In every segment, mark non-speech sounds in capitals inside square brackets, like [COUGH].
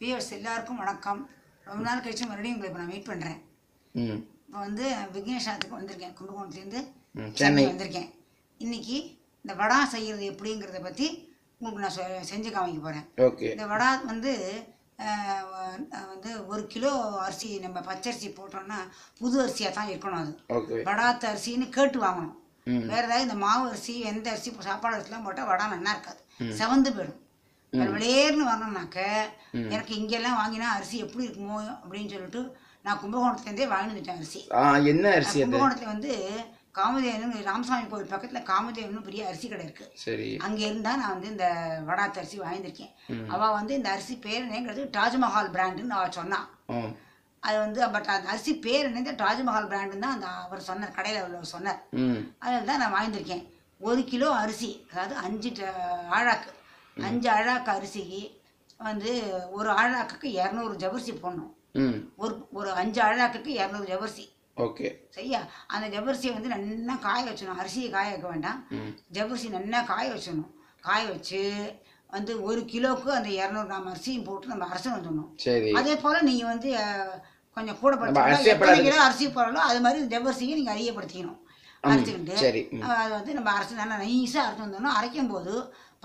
Viewers எல்லாருக்கும் வணக்கம். ரொம்ப நாள் கழிச்சு மறுபடியும் உங்களை இப்போ நான் மீட் பண்ணுறேன் இப்போ வந்து விக்னேஷாத்துக்கு வந்திருக்கேன் கும்பகோணத்துலேருந்து சென்னை. வந்திருக்கேன். இன்னைக்கு இந்த வடா செய்கிறது எப்படிங்கிறத பற்றி உங்களுக்கு நான் செஞ்சு காமிக்க போகிறேன் ஓகே. இந்த வடா வந்து வந்து ஒரு கிலோ அரிசி நம்ம பச்சரிசி போட்டோம்னா புது அரிசியாக தான் இருக்கணும் அது. வடாத்து அரிசின்னு கேட்டு வாங்கணும். வேற ஏதாவது இந்த மாவு அரிசி எந்த அரிசி சாப்பாடு அரிசிலாம் போட்டால் வடை நல்லா இருக்காது. செவந்து போயிடும். வெளியேறுனு வரணும்னாக்க எனக்கு இங்கெல்லாம் வாங்கினா அரிசி எப்படி இருக்குமோ அப்படின்னு சொல்லிட்டு நான் கும்பகோணத்துலேருந்தே வந்துட்டேன் அரிசி. என்ன அரிசி கும்பகோணத்தில் வந்து காமதேவன் ராமசாமி கோவில் பக்கத்தில் காமதேவன் பெரிய அரிசி கடை இருக்குது சரி. அங்கே இருந்தால் நான் வந்து இந்த வடாத்து அரிசி வாங்கியிருக்கேன். அவள் வந்து இந்த அரிசி பேர் என்னங்கிறது தாஜ்மஹால் பிராண்டுன்னு அவள் சொன்னான் அது வந்து பட் அந்த அரிசி பேர் என்னது? தாஜ்மஹால் பிராண்டுன்னு தான் அந்த அவர் சொன்னார் கடையில் உள்ளவர் சொன்னார். அதில் தான் நான் வாங்கியிருக்கேன். ஒரு கிலோ அரிசி அதாவது அஞ்சு ஆழாக்கு. அஞ்சு ஆழாக்கு அரிசிக்கு வந்து ஒரு ஆழாக்குக்கு இரநூறு ஜவரிசி போடணும். ஒரு ஒரு அஞ்சு ஆழாக்குக்கு இரநூறு ஜவரிசி ஓகே. சரியா? அந்த ஜவரிசியை வந்து நல்லா காய வச்சிடணும். அரிசியை காய வைக்க வேண்டாம். ஜவரிசி நல்லா காய வச்சிடணும். காய வச்சு வந்து ஒரு கிலோவுக்கு அந்த இரநூறு கிராம் அரிசியும் போட்டு நம்ம அரைச்சு வந்துடணும். அதே போல் நீங்கள் வந்து கொஞ்சம் கூட எத்தனை கிலோ அரிசி போடுறோம் அது மாதிரி ஜவ்வரிசியை நீங்கள் அதிகப்படுத்திக்கணும். அரைச்சிக்கிட்டு அது வந்து நம்ம அரைச்சி நல்லா நைஸாக அரைச்சி வந்தோம்னா அரைக்கும் போது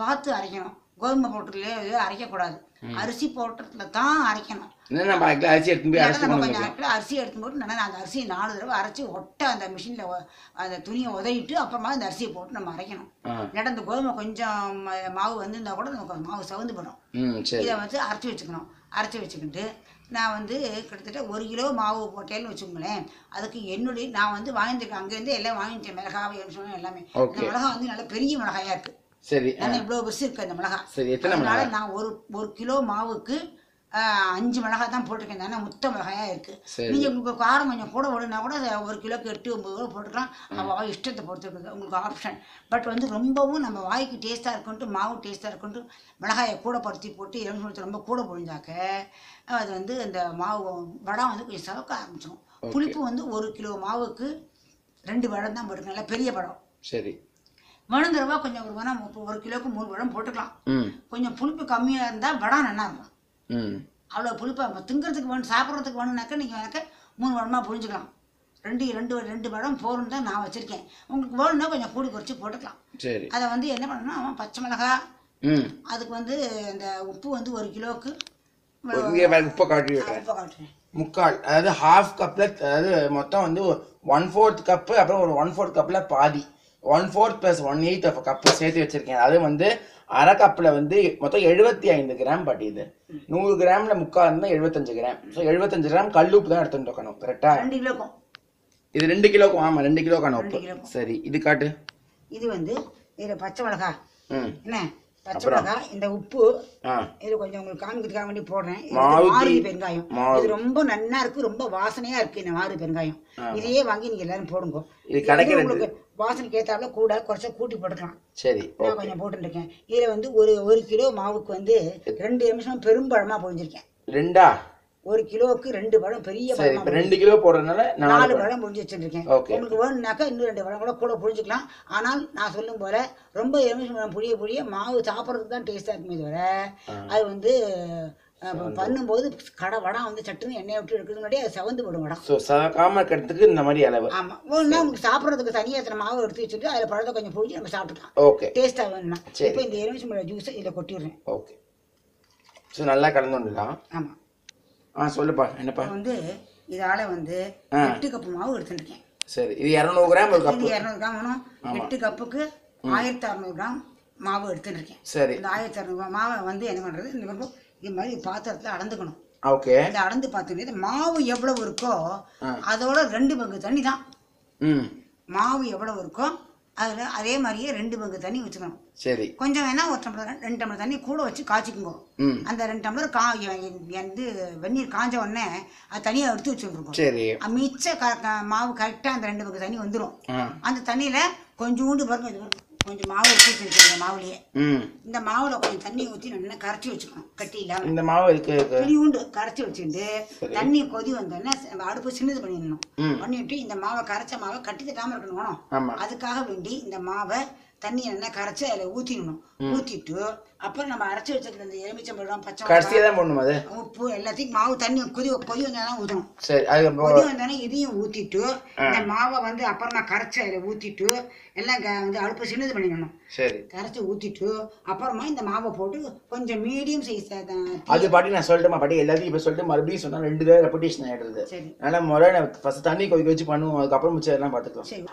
பார்த்து அரைக்கணும். கோதுமை போட்டுலேயே அரைக்கக்கூடாது. அரிசி போட்டதுல தான் அரைக்கணும். நம்ம அரிசி எடுத்து போய் அரைச்சி கொஞ்சம் அரைக்கல அரிசி எடுத்து போட்டு நல்லா அந்த அரிசியை நாலு தடவை அரைச்சி ஒட்ட அந்த மிஷினில் அந்த துணியை உதவிட்டு அப்புறமா அந்த அரிசியை போட்டு நம்ம அரைக்கணும். இல்லாட்டா இந்த கோதுமை கொஞ்சம் மாவு வந்துருந்தா கூட நமக்கு மாவு சவுந்து போடும் இதை வந்து அரைச்சி வச்சுக்கணும். அரைச்சி வச்சுக்கிட்டு நான் வந்து கிட்டத்தட்ட ஒரு கிலோ மாவு போட்டேன்னு வச்சுக்கோங்களேன். அதுக்கு என்னுடைய நான் வந்து வாங்கியிருக்கேன் அங்கேருந்து எல்லாம் வாங்கிட்டேன் மிளகாவை சொன்னேன் எல்லாமே. இந்த மிளகா வந்து நல்ல பெரிய மிளகாயா இருக்கு. சரி நல்லா இவ்வளோ பெருசு இருக்கு அந்த மிளகா. சரி எத்தனை அதனால நான் ஒரு ஒரு கிலோ மாவுக்கு அஞ்சு மிளகாய் தான் போட்டிருக்கேன். தானே முத்த மிளகாயா இருக்கு. சரி. நீங்க உங்களுக்கு காரம் கொஞ்சம் கூட விடுனா கூட ஒரு கிலோக்கு எட்டு ஒன்பது கூட போட்டுக்கலாம். அவ இஷ்டத்தை பொறுத்து இருக்குது உங்களுக்கு ஆப்ஷன் பட் வந்து ரொம்பவும் நம்ம வாய்க்கு டேஸ்ட்டாக இருக்குன்ட்டு மாவு டேஸ்ட்டாக இருக்குன்ட்டு மிளகாயை கூட பருத்தி போட்டு எலுமிச்சை ரொம்ப கூட பொழிஞ்சாக்க அது வந்து அந்த மாவு வடம் வந்து கொஞ்சம் சவக்க ஆரம்பிச்சிடும் புளிப்பு வந்து ஒரு கிலோ மாவுக்கு ரெண்டு பழம் தான் போட்டுக்கலாம். நல்லா பெரிய பழம் சரி. வேணுங்கிறவா கொஞ்சம் ஒரு முப்ப- ஒரு கிலோக்கு மூணு பழம் போட்டுக்கலாம். கொஞ்சம் புளிப்பு கம்மியாக இருந்தால் வடம் நல்லா இருக்கும் அவ்வளோ புளிப்பாக திங்கிறதுக்கு வேணும் சாப்பிட்றதுக்கு வேணும்னாக்கா நீங்கள் எனக்கு மூணு பழமாக புரிஞ்சுக்கலாம் ரெண்டு ரெண்டு ரெண்டு பழம் போரும் தான் நான் வச்சுருக்கேன். உங்களுக்கு வேணும்னா கொஞ்சம் கூடி குறைச்சி போட்டுக்கலாம். சரி. அதை வந்து என்ன பண்ணணும்னா அவன் பச்சை மிளகா அதுக்கு வந்து அந்த உப்பு வந்து ஒரு கிலோவுக்கு இங்கே வேறு உப்பை காட்டி விடுறேன் உப்பை காட்டுறேன் முக்கால் அதாவது ஹாஃப் கப்பில் அதாவது மொத்தம் வந்து ஒன் ஃபோர்த் கப்பு அப்புறம் ஒரு ஒன் ஃபோர்த் கப்பில் பாதி. One fourth plus one eighth of cup சேர்த்து வச்சுருக்கேன். அது வந்து அரை கப்பில் வந்து மொத்தம் எழுபத்தி ஐந்து கிராம் பட் இது. நூறு கிராமில் முக்கால் இருந்தால் எழுபத்தஞ்சு கிராம். ஸோ எழுபத்தஞ்சு கிராம் கல் உப்பு தான் எடுத்துட்டு இருக்கணும். கரெக்டா ரெண்டு கிலோக்கும். இது ரெண்டு கிலோக்கும் ஆமாம் ரெண்டு கிலோக்கான உப்பு. சரி இது காட்டு. இது வந்து இதில் பச்சை மிளகா என்ன? பச்சை இந்த உப்பு. இது கொஞ்சம் உங்களுக்கு காமிக்கிறதுக்காக வேண்டி போடுறேன். மாருதி- மாருதி பெருங்காயம் இது ரொம்ப நன்னா இருக்கு ரொம்ப வாசனையா இருக்கு இந்த மாருதி பெருங்காயம் இதையே வாங்கி நீங்க எல்லாரும் போடுங்க. இது கிடைக்கிறது. உங்களுக்கு வாசனைக்கு ஏத்தாப்புல கூட குறைச்சா கூட்டி போட்டுக்கலாம். சரி நான் கொஞ்சம் போட்டுருக்கேன் இதுல வந்து ஒரு ஒரு கிலோ மாவுக்கு வந்து ரெண்டு நிமிஷம் பெரும்பழமா பொழிஞ்சிருக்கேன் ரெண்டா? ஒரு கிலோவுக்கு ரெண்டு பழம் பெரிய பழமா ரெண்டு கிலோ போடுறதுனால நாலு பழம். புழிஞ்சு வச்சுருக்கேன். உங்களுக்கு வேணும்னாக்கா இன்னும் ரெண்டு பழம் கூட கூட புழிஞ்சிக்கலாம். ஆனால் நான் சொல்லும் போல ரொம்ப எலுமிச்சை பழம் புளிய புளிய மாவு சாப்பிட்றதுக்கு தான் டேஸ்ட்டாக இருக்குமே தவிர அது வந்து பண்ணும்போது கடை வடம் வந்து சட்டுன்னு எண்ணெயை விட்டு எடுக்கிறது அது செவந்து போடும் வடம் ஸோ சகாம இருக்கிறதுக்கு இந்த மாதிரி அளவு. ஆமாம் வேணும்னா உங்களுக்கு சாப்பிட்றதுக்கு தனியாக எத்தனை மாவு எடுத்து வச்சுட்டு அதில் பழத்தை கொஞ்சம் புழிஞ்சு நம்ம சாப்பிட்டுக்கலாம். ஓகே டேஸ்ட்டாக வேணும்னா. இப்போ இந்த எலுமிச்சை பழம் ஜூஸை இதில் கொட்டிடுறேன். ஓகே ஸோ நல்லா கலந்து வந்துடலாம் ஆமாம் ஆ சொல்லுப்பா என்னப்பா? வந்து இதால் வந்து. எட்டு கப்பு மாவு எடுத்துருக்கேன் சரி இது இரநூறு கிராம் ஒரு கப்பு. இரநூறு கிராம் வேணும். எட்டு கப்புக்கு ஆயிரத்தி அறநூறு கிராம் மாவு எடுத்துருக்கேன் சரி. இந்த ஆயிரத்தி அறநூறு மாவை வந்து என்ன பண்ணுறது இந்த பக்கம் இது மாதிரி பாத்திரத்தில் அளந்துக்கணும் ஓகே. இந்த அளந்து பார்த்தீங்கன்னா இந்த மாவு எவ்வளவு இருக்கோ. அதோட ரெண்டு பங்கு தண்ணி தான். மாவு எவ்வளவு இருக்கோ அதில் அதே மாதிரியே ரெண்டு பங்கு தண்ணி வச்சுக்கணும். சரி. கொஞ்சம் வேணா ஒரு டம்ளர் ரெண்டு டம்ளர் தண்ணி கூட வச்சு காய்ச்சிக்குங்க. அந்த ரெண்டு டம்ளர் கா வந்து வெந்நீர் காஞ்ச உடனே அது தனியாக எடுத்து வச்சுருக்கோம். சரி. மிச்ச மாவு கரெக்டாக அந்த ரெண்டு பங்கு தண்ணி வந்துடும் அந்த தண்ணியில் கொஞ்சோண்டு பாருங்க இது. கொஞ்சம் மாவு ஊற்றி வச்சுருக்கேன் மாவுலேயே. ம். இந்த மாவுல கொஞ்சம் தண்ணி ஊற்றி நல்லா கரைச்சி வச்சுக்கணும் கட்டி இல்லாமல் இந்த மாவு இருக்கு. துளியுண்டு கரைச்சி வச்சுட்டு தண்ணி கொதி வந்தோடனே அடுப்பு சின்னது பண்ணிடணும். பண்ணிட்டு இந்த மாவை கரைச்ச மாவை கட்டி தட்டாமல் இருக்கணும் அதுக்காக வேண்டி இந்த மாவை தண்ணியை நல்லா கரைச்சி அதில் ஊற்றிடணும் ஊற்றிட்டு அப்புறம் நம்ம அரைச்சி வச்சிருக்க இந்த எலுமிச்சம்பழம் பச்சை கடைசியாக தான் போடணும் அது? உப்பு எல்லாத்தையும் மாவு தண்ணி கொதி கொதி வந்தாலும் ஊற்றணும் சரி அது கொதி வந்தோடனே இதையும் ஊற்றிட்டு இந்த மாவை வந்து அப்புறமா கரைச்சி அதில் ஊற்றிட்டு எல்லாம் வந்து அடுப்பு சின்னது பண்ணிடணும். சரி. கரைச்சி ஊற்றிட்டு அப்புறமா இந்த மாவை போட்டு கொஞ்சம் மீடியம் சைஸ் அது பாட்டி நான் சொல்லிட்டேன் பாட்டி எல்லாத்தையும் இப்போ சொல்லிட்டு மறுபடியும் சொன்னா ரெண்டு தடவை ரெப்படேஷன் ஆயிடுது. சரி. அதனால முதல்ல ஃபர்ஸ்ட் தண்ணி கொதிக்க வச்சு பண்ணுவோம் அதுக்கப்புறம் மிச்சம் எல்லாம் பார்த்துக்கலாம் சரி.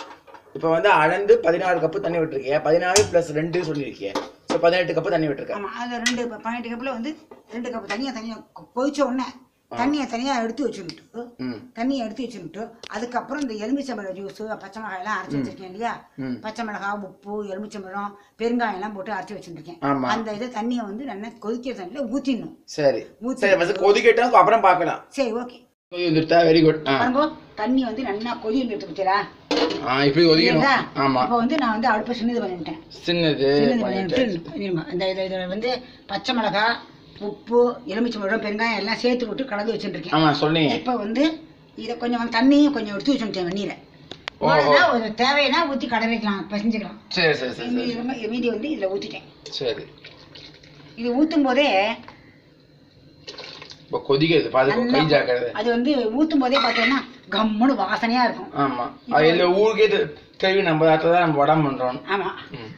இப்போ வந்து அளந்து பதினாறு கப்பு தண்ணி விட்டுருக்கேன் பதினாறு ப்ளஸ் ரெண்டு சொல்லியிருக்கேன் ஸோ பதினெட்டு கப்பு தண்ணி விட்டுருக்கேன் ஆமாம் அதில் ரெண்டு பதினெட்டு கப்பில் வந்து ரெண்டு கப் தனியாக தனியாக கொதிச்ச உடனே தண்ணியை தனியாக எடுத்து வச்சுக்கிட்டு தண்ணியை எடுத்து வச்சுக்கிட்டு அதுக்கப்புறம் இந்த எலுமிச்சம்பழம் ஜூஸு பச்சை மிளகாய் எல்லாம் அரைச்சி வச்சிருக்கேன் இல்லையா. பச்சை மிளகாய் உப்பு எலுமிச்சம்பழம் பெருங்காயம் எல்லாம் போட்டு அரைச்சி வச்சிருக்கேன் அந்த இதை தண்ணியை வந்து நல்லா கொதிக்கிற தண்ணியில் ஊற்றிடணும் சரி. ஃபர்ஸ்ட் கொதிக்கட்டும் அப்புறம் பார்க்கலாம். சரி ஓகே கொதி வந்துட்டா வெரி குட் தண்ணி வந்து நல்லா கொதி வந்துட்டு பத்தியா ஆ இப்படி கொதிக்கணும் ஆமா. இப்போ வந்து நான் வந்து அடுப்பை சின்னது பண்ணிட்டேன். சின்னது. சின்னது பண்ணிட்டு. இருமா. இந்த இதில் இதில் வந்து பச்சை மிளகாய் உப்பு எலுமிச்சம்பழம் பெருங்காயம் எல்லாம் சேர்த்து விட்டு கலந்து வச்சுருக்கேன் ஆமா சொன்னீங்க. இப்போ வந்து இதை கொஞ்சம் தண்ணியும் கொஞ்சம் எடுத்து வச்சுட்டேன் வெந்நீரை தேவைன்னா ஊற்றி கடை வைக்கலாம் பிசைஞ்சுக்கலாம். சரி சரி சரி சரி. மீதி வந்து இதில் ஊற்றிட்டேன் சரி. இது ஊற்றும் போதே கொதிக்கிறது பாதுகா கை ஜாக்கிரதை அது வந்து ஊற்றும் போதே பார்த்தீங்கன்னா கம்முன்னு வாசனையாக இருக்கும். ஆமா. எல்லா ஊருக்கே தெ- தெரியும். நம்ம தான் நம்ம உடம்பு பண்றோம் ஆமாம் ம்.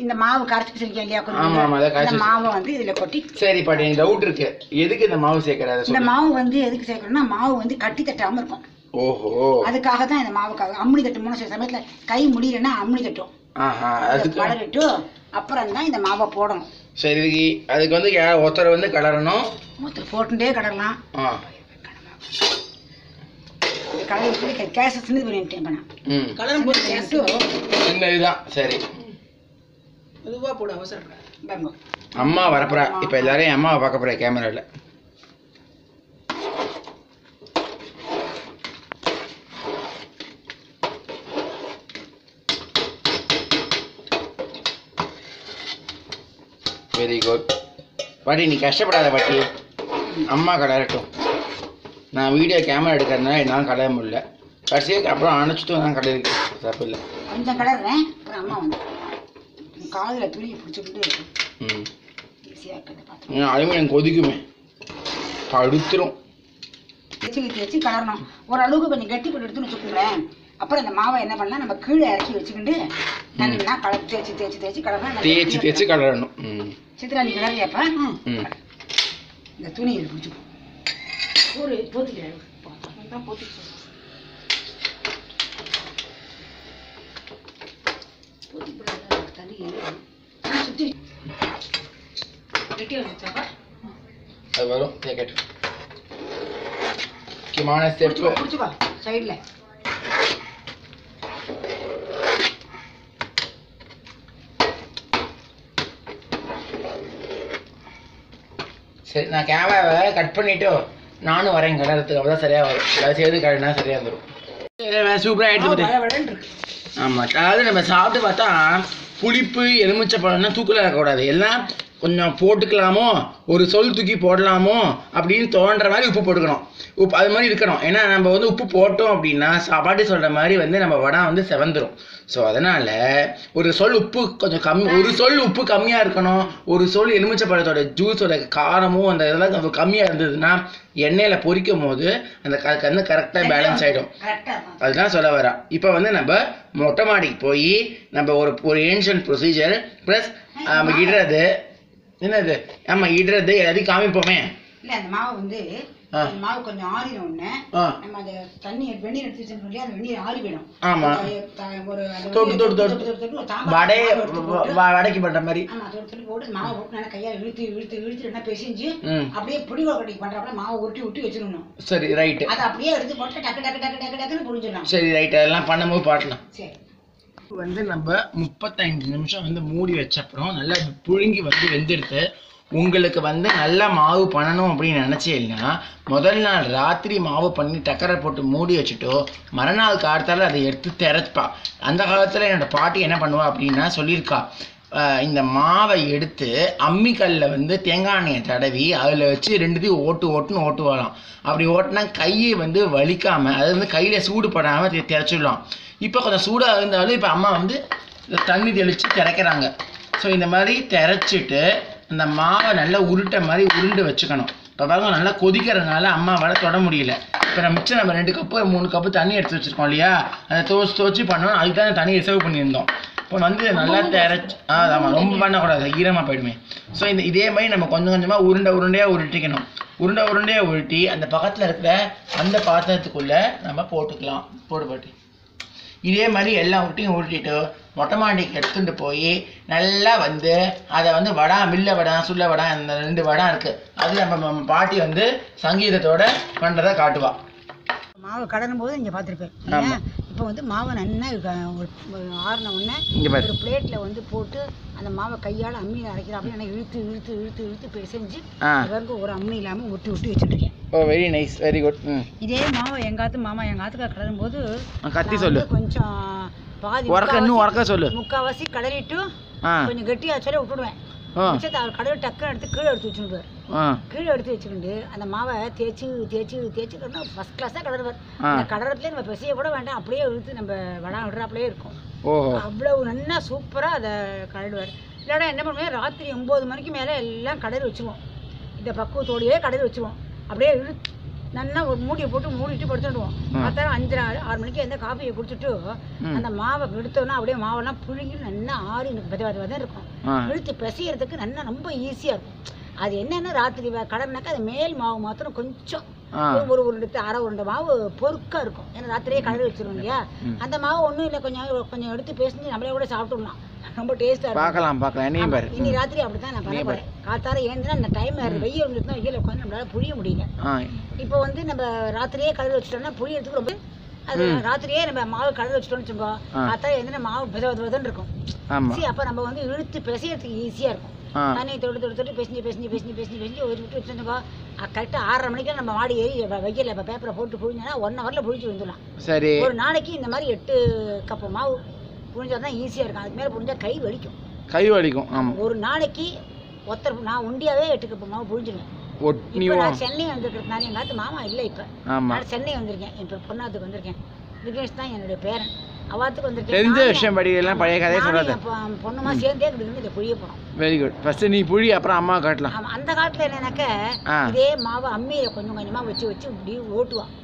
இந்த மாவு கரைச்சி வச்சிருக்கேன் இல்லையா? ஆமா ஆமா. இந்த மாவை வந்து இதில் கொட்டி சரி பாட்டி எனக்கு டவுட் இருக்கு. எதுக்கு இந்த மாவு சேர்க்கற? அதை இந்த மாவு வந்து எதுக்கு சேர்க்கணும்னா மாவு வந்து கட்டி தட்டாமல் இருக்கும். ஓஹோ. அதுக்காக தான் இந்த மாவுக்காக அம்முனி தட்டு மூணு சில சமயத்தில் கை முடியலன்னா அம்முனி தட்டும். ஆஹா அதுக்கு வளரிட்டு அப்புறம் தான் இந்த மாவை போடணும். சரி அதுக்கு வந்து ஒருத்தர் வந்து கலரணும் மூத்தர் போட்டுட்டே கடலாம் கடலை விட்டு கேஸை சின்னது பண்ணிட்டேன் நான். கேஸு சின்ன இதுதான். சரி. மெதுவாக போட பாருங்க. அம்மா வரப்போறா. இப்போ எல்லாரையும் அம்மாவை பார்க்க போறேன் கேமரால. வெரி குட் பாட்டி நீ கஷ்டப்படாத பாட்டி. அம்மா கலரட்டும் நான் வீடியோ கேமரா எடுக்கிறதுனால என்னால் கலைய முடியல. கடைசியாக அப்புறம் அணைச்சிட்டு நான் கலையிருக்கு தப்பு இல்லை கொஞ்சம் கலர்றேன். அப்புறம் அம்மா வந்து காதில் துணியை பிடிச்சிக்கிட்டு ம். ஈஸியாக எனக்கு கொதிக்குமே. படுத்துரும். வச்சு வச்சு கலரணும். ஓரளவுக்கு கொஞ்சம் கட்டி போட்டு எடுத்துன்னு வச்சுக்கோங்களேன். அப்புறம் இந்த மாவை என்ன பண்ணலாம்? நம்ம கீழே இறக்கி வச்சுக்கிட்டு நல்லா கலர் தேய்ச்சி தேய்ச்சி தேய்ச்சி கலரணும் தேய்ச்சி தேய்ச்சி கலரணும். ம். சித்ராணி கலரியாப்பா ம். ம் இந்த துணி இது பிடிச்சிக்கும் ஒரு போத்திக்கிறேன் போத்திக்கிறேன் கெட்டியாக வச்சாப்பா அது வரும் ஜாக்கெட் முக்கியமான ஸ்டெப்பு சைடில் சரி நான் கேமராவை கட் பண்ணிட்டு நானும் வரேன் கலரத்துக்கு அப்போ தான் சரியாக வரும். எல்லாம் சேர்த்து கலனா சரியாக வந்துடும் சூப்பராக எடுத்து ஆமாம் அதாவது நம்ம சாப்பிட்டு பார்த்தா புளிப்பு எலுமிச்சை பழம்னா தூக்கில் இருக்கக்கூடாது. எல்லாம் கொஞ்சம் போட்டுக்கலாமோ? ஒரு சொல் தூக்கி போடலாமோ? அப்படின்னு தோன்ற மாதிரி உப்பு போட்டுக்கணும். உப்பு அது மாதிரி இருக்கணும். ஏன்னா நம்ம வந்து உப்பு போட்டோம் அப்படின்னா சாப்பாட்டு சொல்கிற மாதிரி வந்து நம்ம வடை வந்து செவந்துரும். ஸோ அதனால் ஒரு சொல் உப்பு கொஞ்சம் கம்மி ஒரு சொல் உப்பு கம்மியாக இருக்கணும். ஒரு சொல் எலுமிச்சை பழத்தோட ஜூஸோட காரமும் அந்த இதெல்லாம் கொஞ்சம் கம்மியாக இருந்ததுன்னா எண்ணெயில் பொரிக்கும் போது அந்த க- வந்து கரெக்டாக பேலன்ஸ் ஆகிடும் அதுதான் சொல்ல வரேன் இப்போ வந்து நம்ம மொட்டை மாடிக்கு போய் நம்ம ஒரு ஒரு ஏன்ஷியன்ட் ப்ரொசீஜர் ப்ளஸ் நம்ம இடுறது என்னது? ஆமாம் இடுறது எல்லாத்தையும் காமிப்போமே. இல்லை அந்த மாவு வந்து மாவு கொஞ்சம் ஆறின உடனே நம்ம அந்த தண்ணி வெந்நீர் எடுத்து வச்சிருக்கோம் அந்த வெந்நீர் ஆறி போயிடும். ஆமா. ஒரு தொட்டு தொட்டு தொட்டு. தொட்டு தொட்டு தொட்டு ஒரு தாம்பாளம் வடை மாவு எடுத்து போட்டு, வ- வடைக்கு பண்ணுற மாதிரி. ஆமா தொட்டு தொட்டு போட்டு மாவை போட்டு நல்லா கையால் இழுத்து இழுத்து இழுத்து என்ன பிசைஞ்சு அப்படியே பிடிவா கட்டி பண்றப்ப மாவை உருட்டி உருட்டி வச்சிடணும். சரி ரைட்டு அதை அப்படியே எடுத்து போட்டு டக்கு டக்கு டக்கு டக்கு டக்குன்னு புரிஞ்சிடலாம் சரி ரைட் அதெல்லாம் பண்ணும்போது பாட்டலாம் சரி. வந்து நம்ம முப்பத்தஞ்சு நிமிஷம் வந்து மூடி வச்சப்புறம் நல்லா புழுங்கி வந்து வெந்தெடுத்து உங்களுக்கு வந்து நல்லா மாவு பண்ணணும் அப்படின்னு நினச்சீங்கன்னா முதல் நாள் ராத்திரி மாவு பண்ணி டக்கரை போட்டு மூடி வச்சுட்டோ மறுநாள் காலத்தால் அதை எடுத்து திறப்பா. அந்த காலத்தில் என்னோட பாட்டி என்ன பண்ணுவா அப்படின்னா சொல்லியிருக்கா இந்த மாவை எடுத்து அம்மிக்கல்லில் வந்து தேங்காய் எண்ணெயை தடவி அதில் வச்சு ரெண்டுத்தையும் ஓட்டு ஓட்டுன்னு ஓட்டுவாளாம். அப்படி ஓட்டினா கையை வந்து வலிக்காமல் அது வந்து கையில் சூடு படாமல் திறச்சிடலாம். இப்போ கொஞ்சம் சூடாக இருந்தாலும் இப்போ அம்மா வந்து தண்ணி தெளித்து திரைக்கிறாங்க ஸோ இந்த மாதிரி திரைச்சிட்டு இந்த மாவை நல்லா உருட்டை மாதிரி உருண்டு வச்சுக்கணும். இப்போ பாருங்க நல்லா கொதிக்கிறதுனால அம்மாவால் தொட முடியல. இப்போ நம்ம மிச்சம் நம்ம ரெண்டு கப்பு மூணு கப்பு தண்ணி எடுத்து வச்சுருக்கோம் இல்லையா? அதை துவச்சி துவச்சி பண்ணோம் அதுக்கு தான் தண்ணி ரிசர்வ் பண்ணியிருந்தோம். இப்போ வந்து நல்லா திரைச்சி ஆ ஆமாம் ரொம்ப பண்ணக்கூடாது. ஈரமாக போயிடுமே. ஸோ இந்த இதே மாதிரி நம்ம கொஞ்சம் கொஞ்சமாக உருண்டை உருண்டையாக உருட்டிக்கணும். உருண்டை உருண்டையாக உருட்டி அந்த பக்கத்தில் இருக்கிற அந்த பாத்திரத்துக்குள்ளே நம்ம போட்டுக்கலாம். போடு பாட்டி. இதே மாதிரி எல்லா உருட்டையும் உருட்டிட்டு மொட்டை மாடிக்கு எடுத்துகிட்டு போய் நல்லா வந்து அதை வந்து வடா மில்ல வடா சுள்ள வடா அந்த ரெண்டு வடம் இருக்குது அது நம்ம பாட்டி வந்து சங்கீதத்தோட பண்ணுறதை காட்டுவாள் மாவு கடனும் போது இங்கே பார்த்துருப்பேன். இப்போ வந்து மாவை நல்லா ஆறின உடனே ஒரு பிளேட்டில் வந்து போட்டு அந்த மாவை கையால் அம்மியில் அரைக்கிற அப்படியே நல்லா இழுத்து இழுத்து இழுத்து இழுத்து பிசைஞ்சு வரைக்கும் ஒரு அம்மி இல்லாமல் ஒட்டி ஒட்டி வச்சுருக்கேன். Oh very nice very good இதே மாவை எங்காத்து மாமா எங்கள் ஆத்துக்கார கடனும் போது கத்தி நான் சொல்லு. கொஞ்சம் பாதி உறக்க இன்னும் உறக்க சொல்லு. முக்கால்வாசி கடலிட்டு கொஞ்சம் கெட்டியாக சொல்லி விட்டுடுவேன். கடவுள் டக்குன்னு எடுத்து கீழே எடுத்து வச்சுருப்பார். கீழே எடுத்து வச்சுக்கிட்டு அந்த மாவை தேய்ச்சி தேய்ச்சி தேய்ச்சி ஃபஸ்ட் கிளாஸாக கடறுவார். அந்த கடறதுலேயே நம்ம பிசைய கூட வேண்டாம். அப்படியே இழுத்து நம்ம வடா விடுறாப்புலேயே இருக்கும். அவ்வளவு நல்லா சூப்பராக அதை கடடுவார் இல்லைடா என்ன பண்ணுவேன் ராத்திரி ஒம்பது மணிக்கு மேலே எல்லாம் கடல் வச்சுருவோம். இந்த பக்குவத்தோடையே கடல் வச்சுருவோம். அப்படியே இழுத்து நல்லா ஒரு மூடியை போட்டு மூடிட்டு படுத்துடுவோம் ம். பார்த்தா அஞ்சரை ஆறு ஆறு மணிக்கு எந்த காஃபியை குடிச்சிட்டு. அந்த மாவை எடுத்தோன்னா அப்படியே மாவெல்லாம் புழுங்கி நல்லா ஆறி எனக்கு பத பத பதம் இருக்கும் இழுத்து பிசையறதுக்கு நல்லா ரொம்ப ஈஸியாக இருக்கும். அது என்னன்னா ராத்திரி கடன்னாக்கா அது மேல் மாவு மாத்திரம் கொஞ்சம் ஒரு உருண்டை அரை உருண்டை மாவு பொறுக்கா இருக்கும். ஏன்னா ராத்திரியே கடல் வச்சிருவோம் இல்லையா. அந்த மாவு ஒன்றும் இல்லை. கொஞ்சம் கொஞ்சம் எடுத்து பேசி நம்மளே கூட சாப்பிட்டுடலாம். ரொம்ப டேஸ்ட்டாக இருக்கும். பார்க்கலாம் பார்க்கலாம். என்னையும் பாரு. இனி ராத்திரி அப்படித்தான் நான் பண்ண நீ போறேன். காத்தார ஏந்தினா அந்த டைம் வெயில் இருந்துச்சுன்னா வெயில் உட்காந்து நம்மளால புழிய முடியல. இப்போ வந்து நம்ம ராத்திரியே கடல் வச்சுட்டோம்னா புழியறதுக்கு ரொம்ப அது ராத்திரியே நம்ம மாவு கடல் வச்சுட்டோம்னு வச்சுக்கோ. காத்தால ஏந்தினா மாவு வித விதன்னு இருக்கும். சரி அப்போ நம்ம வந்து இழுத்து பிசையறதுக்கு ஈஸியாக இருக்கும். தண்ணி தொட்டு தொட்டு தொட்டு பிசைஞ்சு பிசைஞ்சு பிசைஞ்சு பிசைஞ்சு பிசைஞ்சு ஒரு விட்டு வச்சுருக்கோ கரெக்டாக ஆறரை மணிக்கு நம்ம மாடி ஏறி வெயிலில் இப்போ பேப்பரை போட்டு புழிஞ்சோன்னா ஒன் ஹவரில் புழிஞ்சு வந்துடலாம் சரி. ஒரு நாளைக்கு இந்த மாதிரி எட்டு கப்பு மாவு புழிஞ்சா தான் ஈஸியாக இருக்கும். அதுக்கு மேலே புழிஞ்சா கை வலிக்கும். கை வலிக்கும். ஆமாம் ஒரு நாளைக்கு ஒருத்தர் நான் ஒண்டியாவே எட்டு கப்பு மாவு புழிஞ்சிடுவேன் நான் சென்னை வந்திருக்கிறதுனால எங்கள் மாமா இல்லை இப்போ. நான் சென்னை வந்திருக்கேன். இப்போ பொண்ணாத்துக்கு வந்திருக்கேன். விக்னேஷ் தான் என்னுடைய பேரன். அவாத்துக்கு வந்திருக்கேன் தெரிஞ்ச விஷயம் படிக்கலாம் பழைய கதையை சொல்லாத பொண்ணுமா சேர்ந்தே கிட்ட இதை புழிய போகிறோம் வெரி குட் ஃபஸ்ட்டு நீ புழி அப்புறம் அம்மா காட்டலாம். அந்த காலத்துல என்னன்னாக்க. இதே மாவை அம்மியில கொஞ்சம் கொஞ்சமா வச்சு வச்சு இப்படி ஓட்டுவான்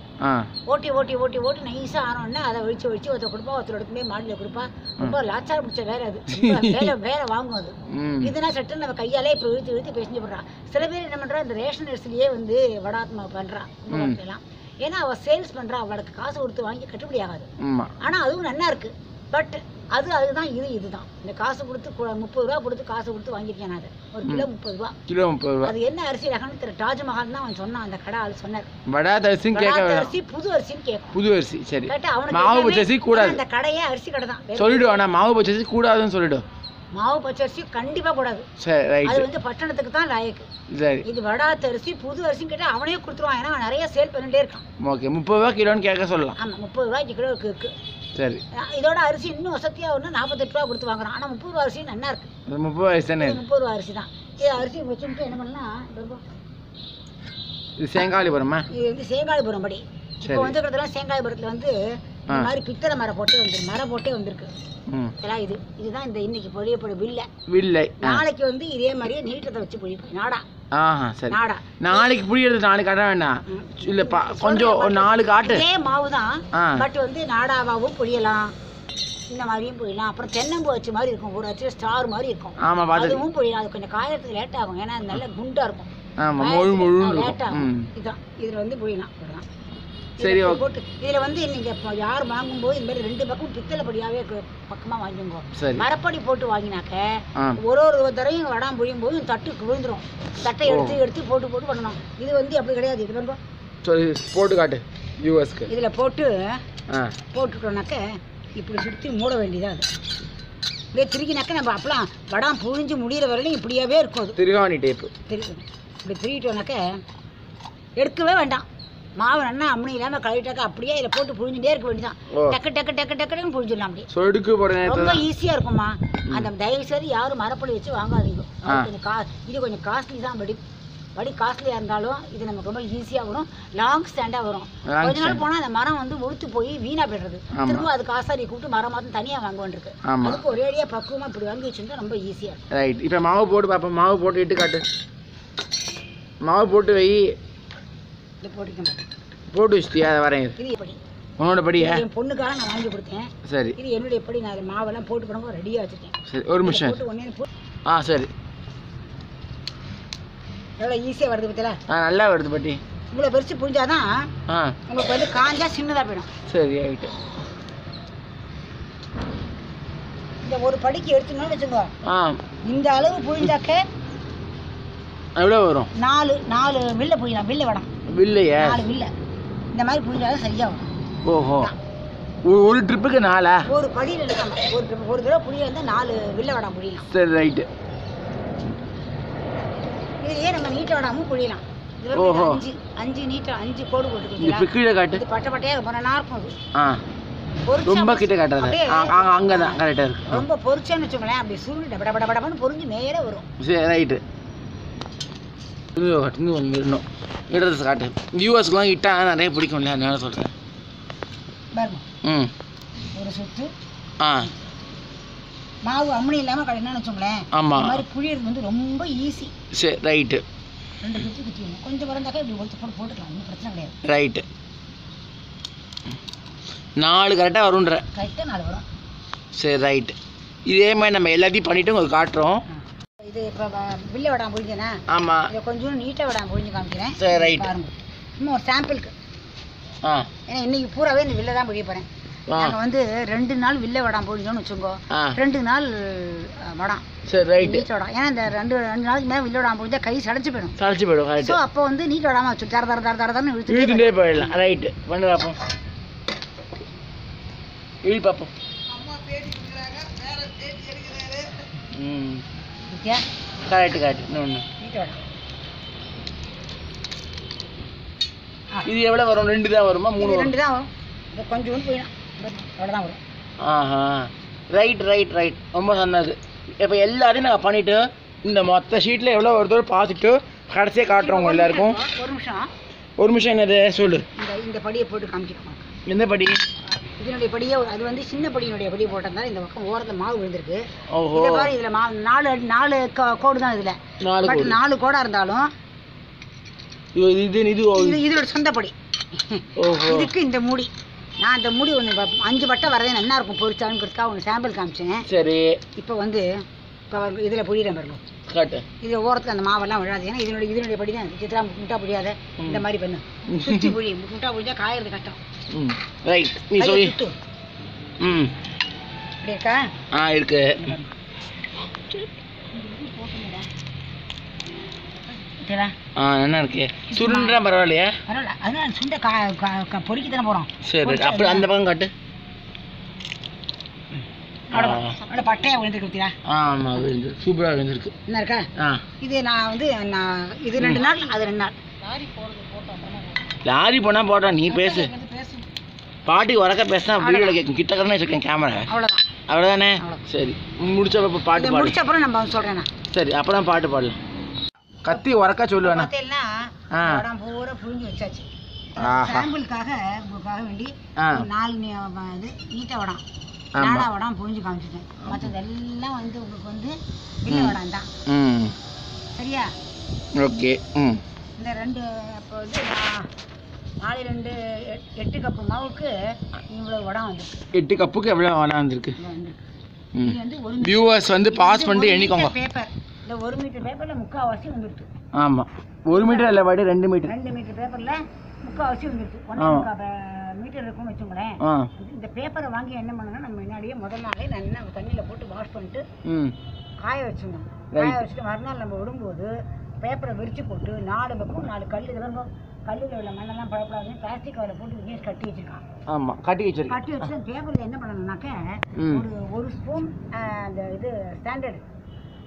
ஓட்டி ஓட்டி ஓட்டி ஓட்டி நைஸா ஆனோடனே அதை வச்சு வச்சு ஒருத்தர் கொடுப்பா ஒருத்தர் எடுத்து போய் மாடியில் கொடுப்பா. ரொம்ப லாச்சார் பிடிச்ச வேலை அது. [LAUGHS] வேலை வேலை வாங்கும் அது. ம். இதுனா சட்டு நம்ம கையாலே இப்போ இழுத்து இழுத்து பேசிஞ்சு போடுறான் சில பேர் என்ன பண்றா இந்த ரேஷன் அரிசிலேயே வந்து வடாத்மா பண்றான் கும்பகோணத்துலலாம் ஏன்னா அவ சேல்ஸ் பண்றா அவளுக்கு காசு கொடுத்து வாங்கி கட்டுப்படி ஆகாது. ஆமாம் ஆனா அதுவும் நல்லா இருக்கு. பட் அது அதுதான் இது இதுதான். இந்த காசு கொடுத்து முப்பது ரூபா கொடுத்து காசு கொடுத்து வாங்கியிருக்கேன் நான் அதை. ஒரு கிலோ முப்பது ரூபா. கிலோ முப்பது ரூபா. அது என்ன அரிசி ரகம்னு திரு தாஜ்மஹால் தான் அவன் சொன்னான் அந்த கடை ஆள் சொன்னார். வடா அரிசின்னு கேட்க வடாத்த வேணாம் அரிசி புது அரிசின்னு கேட்கும். புது அரிசி சரி. கேட்டா அவனுக்கு மாவு பச்சரிசி கூடாது. அந்த கடையே அரிசி கடை தான். வேற சொல்லிடு ஆனால் மாவு பச்சரிசி கூடாதுன்னு சொல்லிடு. மாவு பச்சரிசி கண்டிப்பா கூடாது அது வந்து பட்டணத்துக்கு தான் லாயக்கு. இது வடாத்த அரிசி புது அரிசின்னு கேட்டா அவனே கொடுத்துருவான். ஏன்னா நிறைய சேல் பண்ணிட்டே இருக்கான். ஓகே முப்பது ரூபா கிலோன்னு கேட்க சொல்லலாம். ஆமா முப்பது ரூபாய்க்கு கிலோ இருக்கு சரி. இதோட அரிசி இன்னும் வசதியா ஒன்று நாற்பத்தெட்டு ரூபா கொடுத்து வாங்குறான். ஆனா முப்பது ரூபா அரிசி நல்லா இருக்கு. முப்பது ரூபா அரிசி தானே? முப்பது ரூபா அரிசி தான். இது அரிசி வச்சுட்டு என்ன பண்ணலாம் இதோ பாரு. இது சேங்காலிபுரமா? இது வந்து சேங்காலிபுரம் படி. இப்போ சரி. வந்துக்கிறதுலாம் சேங்காலிபுரத்தில் வந்து இந்த. மாதிரி பித்தளை மரம் போட்டே வந்துருக்கு மரம் போட்டே வந்திருக்கு. ம். இதெல்லாம் இது இதுதான் இந்த இன்னைக்கு பொழியப்படும் வில்லை. வில்லை. நாளைக்கு வந்து இதே மாதிரியே நீட்டத்தை வச்சு பொழிப்போம். நாடா. ஆஹா சரி. நாடா. நாளைக்கு புளியறது நாளைக்கு காட்ட வேண்டாம் இல்லை கொஞ்சம் ஒரு நாலு காட்டு. இதே மாவு தான் பட் வந்து நாடாவாவும் பொழியலாம் இந்த மாதிரியும் பொழியலாம் அப்புறம் தென்னம்பூ வச்சு மாதிரி இருக்கும். ஒரு வச்சு ஸ்டார் மாதிரி இருக்கும். பார்த்து அதுவும் பொழியலாம் அது கொஞ்சம் காயறதுக்கு லேட் ஆகும் ஏன்னா நல்ல குண்டா இருக்கும். ஆமாம் முழு முழுன்னு லேட் ஆகும் ம். இதுதான் இதுல வந்து இவ்வளவுதான். சரி. போட்டு இதுல வந்து நீங்க இப்போ யார் வாங்கும்போது இந்த மாதிரி ரெண்டு பக்கம் பித்தளை பக்கமா வாங்கிக்கோங்க. சரி. மரப்படி போட்டு வாங்கினாக்க ஒரு ஒரு தடவையும் வடாம் புழியும் போது தட்டுக்கு விழுந்துரும். தட்டை எடுத்து எடுத்து போட்டு போட்டு பண்ணணும். இது வந்து அப்படி கிடையாது. இது பாருங்க. சரி போட்டு காட்டு. யூஎஸ்க்கு இதுல போட்டு போட்டுட்டோம்னாக்க இப்படி சுற்றி மூட வேண்டியதா அது. இப்படியே திருக்கினாக்க நம்ம அப்பலாம் வடாம் புழிஞ்சு முடியிற வரையிலும் இப்படியாவே இருக்கும் திருகாணி டேப்பு திரு இப்படி திருக்கிட்டோம்னாக்க எடுக்கவே வேண்டாம். மாவு நல்லா அம்மனி இல்லாமல் கழுவிட்டாக்க அப்படியே இதில் போட்டு புழிஞ்சுட்டே இருக்க வேண்டியதான் டக்கு டக்கு டக்கு டக்குன்னு புழிஞ்சிடலாம் அப்படியே சொடுக்கு ரொம்ப ஈஸியாக இருக்கும்மா. அந்த தயவு செய்து யாரும் மரப்பொடி வச்சு வாங்காதீங்க. அது. கொஞ்சம் கா இது கொஞ்சம் காஸ்ட்லி தான் படி. வடி காஸ்ட்லியாக இருந்தாலும் இது நமக்கு ரொம்ப ஈஸியாக வரும். லாங் ஸ்டாண்டாக வரும். கொஞ்ச நாள். போனால் அந்த மரம் வந்து உளுத்து போய் வீணாக போயிடுறது. திரும்ப அதுக்கு ஆசாரி கூப்பிட்டு மரம் மாதம் தனியாக வாங்க வேண்டியிருக்கு ஆமா. அதுக்கு ஒரேடியாக பக்குவமாக இப்படி வாங்கி வச்சுருந்தா ரொம்ப ஈஸியாக இருக்கும். ரைட் இப்போ மாவு போட்டு பார்ப்போம் மாவு போட்டு இட்டு காட்டு. மாவு போட்டு வை. போட்டு வச்சிட்டியா? அதை வரேன் உன்னோட படியா? என் பொண்ணுக்காக நான் வாங்கி கொடுத்தேன். சரி. இது என்னுடைய எப்படி? நான் மாவெல்லாம் போட்டு போனப்போ ரெடியாக வச்சுருக்கேன் சரி ஒரு நிமிஷம். ஆ சரி. எவ்வளோ ஈஸியாக வருது பத்தில ஆ நல்லா வருது பாட்டி. இவ்வளோ பெருசு புரிஞ்சாதான் ஆ. உங்களுக்கு வந்து காஞ்சா சின்னதாக போயிடும். சரி ஆகிட்டு. இந்த ஒரு படிக்கு எடுத்துனோம்னு வச்சுக்கோ. ஆ. இந்த அளவு புழிஞ்சாக்க எவ்வளோ வரும்? நாலு நாலு வில்ல புழியலாம் வில்ல வடம் இல்லையே நாலு வில்ல இந்த மாதிரி புழிஞ்சாதான் சரியாக வரும். ஓஹோ. ஒரு- ட்ரிப்புக்கு நாளா ஒரு படியில் இருக்காம ஒரு ஒரு தடவை புளிய இருந்தால் நாலு வில்ல வடம் புழியலாம் சரி ரைட்டு. இதுலயே நம்ம நீட்ட வடாமும் புழியலாம் இதுல ஓஹோ. அஞ்சு அஞ்சு நீட்ட அஞ்சு கோடு இப்போ போட்டுருக்கீங்களா கீழே காட்டு. இது பட்டை பட்டையாக ரொம்ப நல்லா இருக்கும் அது. ஆ. ரொம்ப கிட்ட காட்டாத அங்கே தான் கரெக்டாக இருக்கு. ரொம்ப பொரிச்சேன்னு வச்சுக்கோங்களேன். அப்படி சுருண்டு டபட பட படபடன்னு பொரிஞ்சு நேரா வரும். சரி ரைட்டு. இன்னும் காட்டு இன்னும் ஒன்று இன்னும் காட்டு வியூவர்ஸ்க்குலாம் இட்டா நிறைய பிடிக்கும்ல அதனால சொல்கிறேன் ம். ஒரு சுத்து ஆ. மாவு அம்மனி இல்லாமல் கடைன்னு வச்சுக்கோங்களேன். ஆமாம் இந்த மாதிரி புழியறது வந்து ரொம்ப ஈஸி சரி ரைட்டு ரெண்டு குத்தி குத்திடணும் கொஞ்சம் வரந்தாக்கா இப்படி ஒருத்த போட்டு போட்டுக்கலாம். ஒன்றும் பிரச்சனை கிடையாது. ரைட்டு நாலு கரெக்டாக வரும்ன்ற. கரெக்டாக நாலு வரும். சரி ரைட்டு இதே மாதிரி நம்ம எல்லாத்தையும் பண்ணிவிட்டு உங்களுக்கு காட்டுறோம். இது இப்போ வில்ல வடாம புழிஞ்சேனா? ஆமாம் இதை கொஞ்சம் நீட்டாக வடாம புழிஞ்சு காமிக்கிறேன். சரி ரைட் பாருங்க. சும்மா ஒரு சாம்பிளுக்கு ஆ. ஏன்னா இன்னைக்கு பூராவே இந்த வில்ல தான் புழிய போகிறேன் ஆ. நாங்கள் வந்து ரெண்டு நாள் வில்ல வடாம் புழிஞ்சோம்னு வச்சுக்கோ. ஆ. ரெண்டு நாள் வடாம் சரி ரைட்டு நீச்ச வடாம் ஏன்னா இந்த ரெண்டு ரெண்டு நாளைக்கு மேலே வில்ல வடாம் புழிஞ்சா கை சடைச்சு போயிடும். சளைச்சு போயிடும் ஸோ அப்போ வந்து நீட் வடாம வச்சு தர தர தர தர தரன்னு இழுத்துட்டே போயிடலாம். ரைட்டு பண்ணு பார்ப்போம் இழு பார்ப்போம் ம். கரெக்டு கரெக்ட் இன்னொன்று இது எவ்வளோ வரும்? ரெண்டு தான் வருமா? மூணு ரெண்டு தான் வரும். கொஞ்சம் போயிடும். அவ்வளோதான் வரும். ஆஹா. ரைட் ரைட் ரைட் ரொம்ப சொன்னது. இப்போ எல்லாத்தையும் நாங்கள் பண்ணிவிட்டு இந்த மொத்த ஷீட்டில் எவ்வளோ வருதோ பார்த்துட்டு கடைசியாக காட்டுறோம் உங்க எல்லாருக்கும். ஒரு நிமிஷம். ஒரு நிமிஷம் என்னது? சொல்லு. இந்த இந்த படியை போட்டு காமிக்கிறோம் எந்த படி? இதனுடைய படியே அது வந்து சின்ன படியினுடைய படி போட்டதுனால இந்த பக்கம் ஓரத்தில் மாவு விழுந்திருக்கு. இதை பாரு இதில் மாவு நாலு நாலு கோடு தான் இதில். பட் கோடு. நாலு கோடாக இருந்தாலும் இது இது இது இது இதோட சொந்த படி. இதுக்கு இந்த மூடி. நான் இந்த மூடி ஒன்று அஞ்சு பட்டை வரதே நல்லா இருக்கும் பொரிச்சாலுங்கிறதுக்காக ஒன்று சாம்பிள் காமிச்சேன். சரி. இப்போ வந்து இப்போ இதில் புரியுறேன் பாருங்க. காட்டு. இதில் ஓரத்தில் அந்த மாவெல்லாம் விழாது. ஏன்னா இதனுடைய இதனுடைய படி தான். சித்ரா முட்டா புரியாத இந்த மாதிரி பண்ணு. சுற்றி புழி. முட்டா புழிஞ்சா காயறது கஷ்டம். ம். ரைட் நீ சொல்லி. ம். இப்படி இருக்கா? ஆ இருக்கு. ஆ என்ன இருக்கு? சுருண்டா பரவாயில்லையா? பரவாயில்ல. அதனால சுண்டை கா பொறுக்கி தானே போகிறோம் சரி அப்படி அந்த பக்கம் காட்டு. பட்டையாக விழுந்துருக்குறீங்களா ஆமாம் விழுந்து சூப்பராக விழுந்திருக்கு. என்ன இருக்கா? இது நான் வந்து நான் இது ரெண்டு நாள் அது ரெண்டு நாள். லாரி போனால் போட்டோம் நீ பேசு. பாட்டுக்கு உறக்க பேசினா வீடியோவில் கேட்கும். கிட்ட கடனே வச்சிருக்கேன் கேமரா அவ்வளோதான் அவ்வளோதானே அவ்வளோ. சரி. முடிச்சப்ப பாட்டு இதை பாடு. முடிச்ச அப்புறம் நம்ம சொல்கிறேன் நான். சரி அப்புறம் பாட்டு பாடலாம் கத்தி உறக்க சொல்லுவேண்ணா. பார்த்தீங்கன்னா ஆ. படம் பூரா புழிஞ்சு வச்சாச்சு. ஆஹா. சாம்பிளுக்காக உங்களுக்காக வேண்டி ஆ. ஒரு நாலு நீ- இது நீட்ட வடம். ஆமா. நாடா வடம் புழிஞ்சு காமிச்சிட்டேன். மற்றதெல்லாம் வந்து உங்களுக்கு வந்து வில்ல வடம் தான். ம். சரியா? ஓகே. ம். இந்த ரெண்டு இப்போ வந்து நான் நாலு ரெண்டு எட்- எட்டு கப்பு மாவுக்கு இவ்வளோ வடம் வந்துருக்கு. எட்டு கப்புக்கு எவ்வளோ வேணா வந்திருக்கு? வியூவர்ஸ் வந்து பாஸ் பண்ணிட்டு எண்ணிக்கோங்க. பேப்பர் இந்த ஒரு மீட்டர் பேப்பரில் முக்கால்வாசி வந்துருக்கு. ஆமாம் ஒரு மீட்டர் இல்லை பாடி ரெண்டு மீட்டர். ரெண்டு மீட்டர் பேப்பரில் முக்கால்வாசி வந்துருக்கு. ஒன்றே மீட்டர் இருக்கும்னு வச்சுக்கோங்களேன். ஆ. இந்த பேப்பரை வாங்கி என்ன பண்ணணும்னா நம்ம முன்னாடியே முதல் நாளே நல்லா தண்ணியில் போட்டு வாஷ் பண்ணிட்டு காய Right. காய வச்சுட்டு மறுநாள் நம்ம விடும்போது பேப்பரை விரிச்சு போட்டு நாலு பக்கம் நாலு கல் இதெல்லாம் கல்லில் உள்ள மண்ணெல்லாம் பழப்படாதுன்னு பிளாஸ்டிக் கவரை போட்டு விஜய் கட்டி வச்சிருக்கான். ஆமாம் கட்டி வச்சிருக்கேன் கட்டி வச்சு பேப்பரில் என்ன பண்ணணும்னாக்க ஒரு ஒரு ஸ்பூன் அந்த இது ஸ்டாண்டர்ட்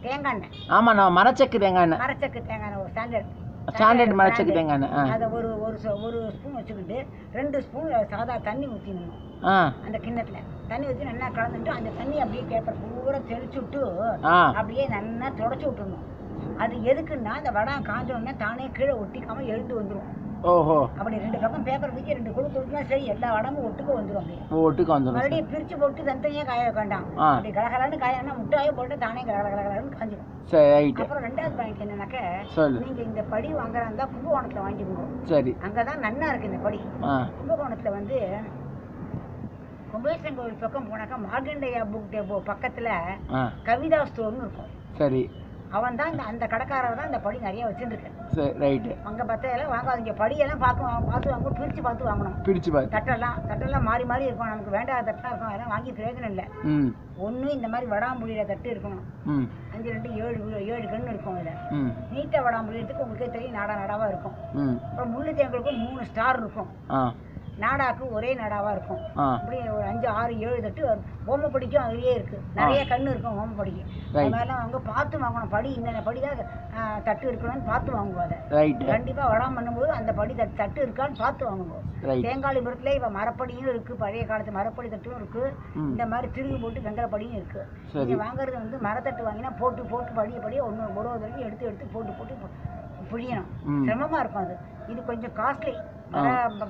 தேங்காய் எண்ணெய். ஆமாம் நான் மரச்சக்கு தேங்காய் எண்ணெய். மரச்சக்கு தேங்காய் எண்ணெய் ஒரு ஸ்டாண்டர்ட் ஸ்டாண்டர்ட் மரச்சக்கு தேங்காய் எண்ணெய் அதை ஒரு ஒரு ஒரு ஸ்பூன் வச்சுக்கிட்டு ரெண்டு ஸ்பூன் சாதா தண்ணி ஊற்றிடணும் அந்த கிண்ணத்தில். தண்ணி ஊற்றி நல்லா கலந்துட்டு அந்த தண்ணி அப்படியே பேப்பர் பூரா தெளிச்சு விட்டு அப்படியே நல்லா தொடச்சி விட்டுறணும் அது எதுக்குன்னா அந்த வடம் காஞ்ச உடனே தானே கீழே ஒட்டிக்காம எழுந்து வந்துடும் ஓஹோ. அப்படி ரெண்டு பக்கம் பேப்பர் வச்சு ரெண்டு குழு குழுக்குனா சரி எல்லா வடமும் ஒட்டுக்க வந்துடும் ஒட்டுக்கு வந்துடும் மறுபடியும் பிரிச்சு போட்டு தனித்தனியாக காய வைக்க வேண்டாம். அப்படி கலகலன்னு காயனா முட்டாயை போட்டு தானே கலகல கலகலன்னு காஞ்சிடும் சரி அப்புறம் ரெண்டாவது பாயிண்ட் என்னன்னாக்க நீங்க இந்த படி வாங்குறா இருந்தா கும்பகோணத்துல வாங்கிக்கோங்க. சரி. அங்கதான் நன்னா இருக்கு இந்த படி. கும்பகோணத்துல வந்து கும்பேசன் கோவில் பக்கம் போனாக்கா மார்கண்டையா புக் டேபோ பக்கத்துல கவிதா ஸ்டோர்னு இருக்கும். சரி. அவன் தான் இந்த அந்த கடைக்காரர் தான் இந்த படி நிறைய வச்சிருந்துருக்கேன். சரி ரைட்டு அங்க வாங்காதீங்க படியெல்லாம் பார்த்து வாங்க- பார்த்து வாங்க பிரிச்சு பார்த்து வாங்கணும். பிரிச்சு பார்த்து. தட்டெல்லாம் தட்டெல்லாம் மாறி மாறி இருக்கும். நமக்கு வேண்டாத தட்டெல்லாம் இருக்கும். அதெல்லாம் வாங்கி பிரயோஜனம் இல்லை. ஒன்று இந்த மாதிரி வடாம்புளியில தட்டு இருக்கணும். அஞ்சு ரெண்டு ஏழு ஏழு கன்று இருக்கும் அதில். நீட்டாக வடாம்புளியத்துக்கு உங்களுக்கே தெரியும் நாடா நாடாவாக இருக்கும். அப்புறம் முள்ளு தேங்களுக்கும் மூணு ஸ்டார் இருக்கும். நாடாக்கு ஒரே நாடாவாக இருக்கும். அப்படி ஒரு அஞ்சு ஆறு ஏழு தட்டு வரும். ஓமப்படிக்கும் அதுலேயே இருக்குது நிறைய கன்று இருக்கும் ஓமப்படிக்கு Right. அது மாதிரிலாம் அவங்க பார்த்து வாங்கணும். படி இந்த படி தான் ஆ, தட்டு இருக்கணும்னு பார்த்து வாங்குவோம் அதை. ரைட்டு கண்டிப்பாக வடாம் பண்ணும்போது அந்த படி தட்டு தட்டு இருக்கான்னு பார்த்து வாங்குவோம். ரைட் தேங்காளிபுரத்துல இப்போ மரப்படியும் இருக்கு. பழைய காலத்து மரப்படி தட்டும் இருக்கு. இந்த மாதிரி திருகு போட்டு வெங்கலப்படியும் இருக்கு. நீங்க வாங்குறது வந்து மரத்தட்டு வாங்கினா போட்டு போட்டு படிய படிய ஒன்று ஒரு ஒரு எடுத்து எடுத்து போட்டு போட்டு புழியணும். சிரமமா இருக்கும் அது. இது கொஞ்சம் காஸ்ட்லி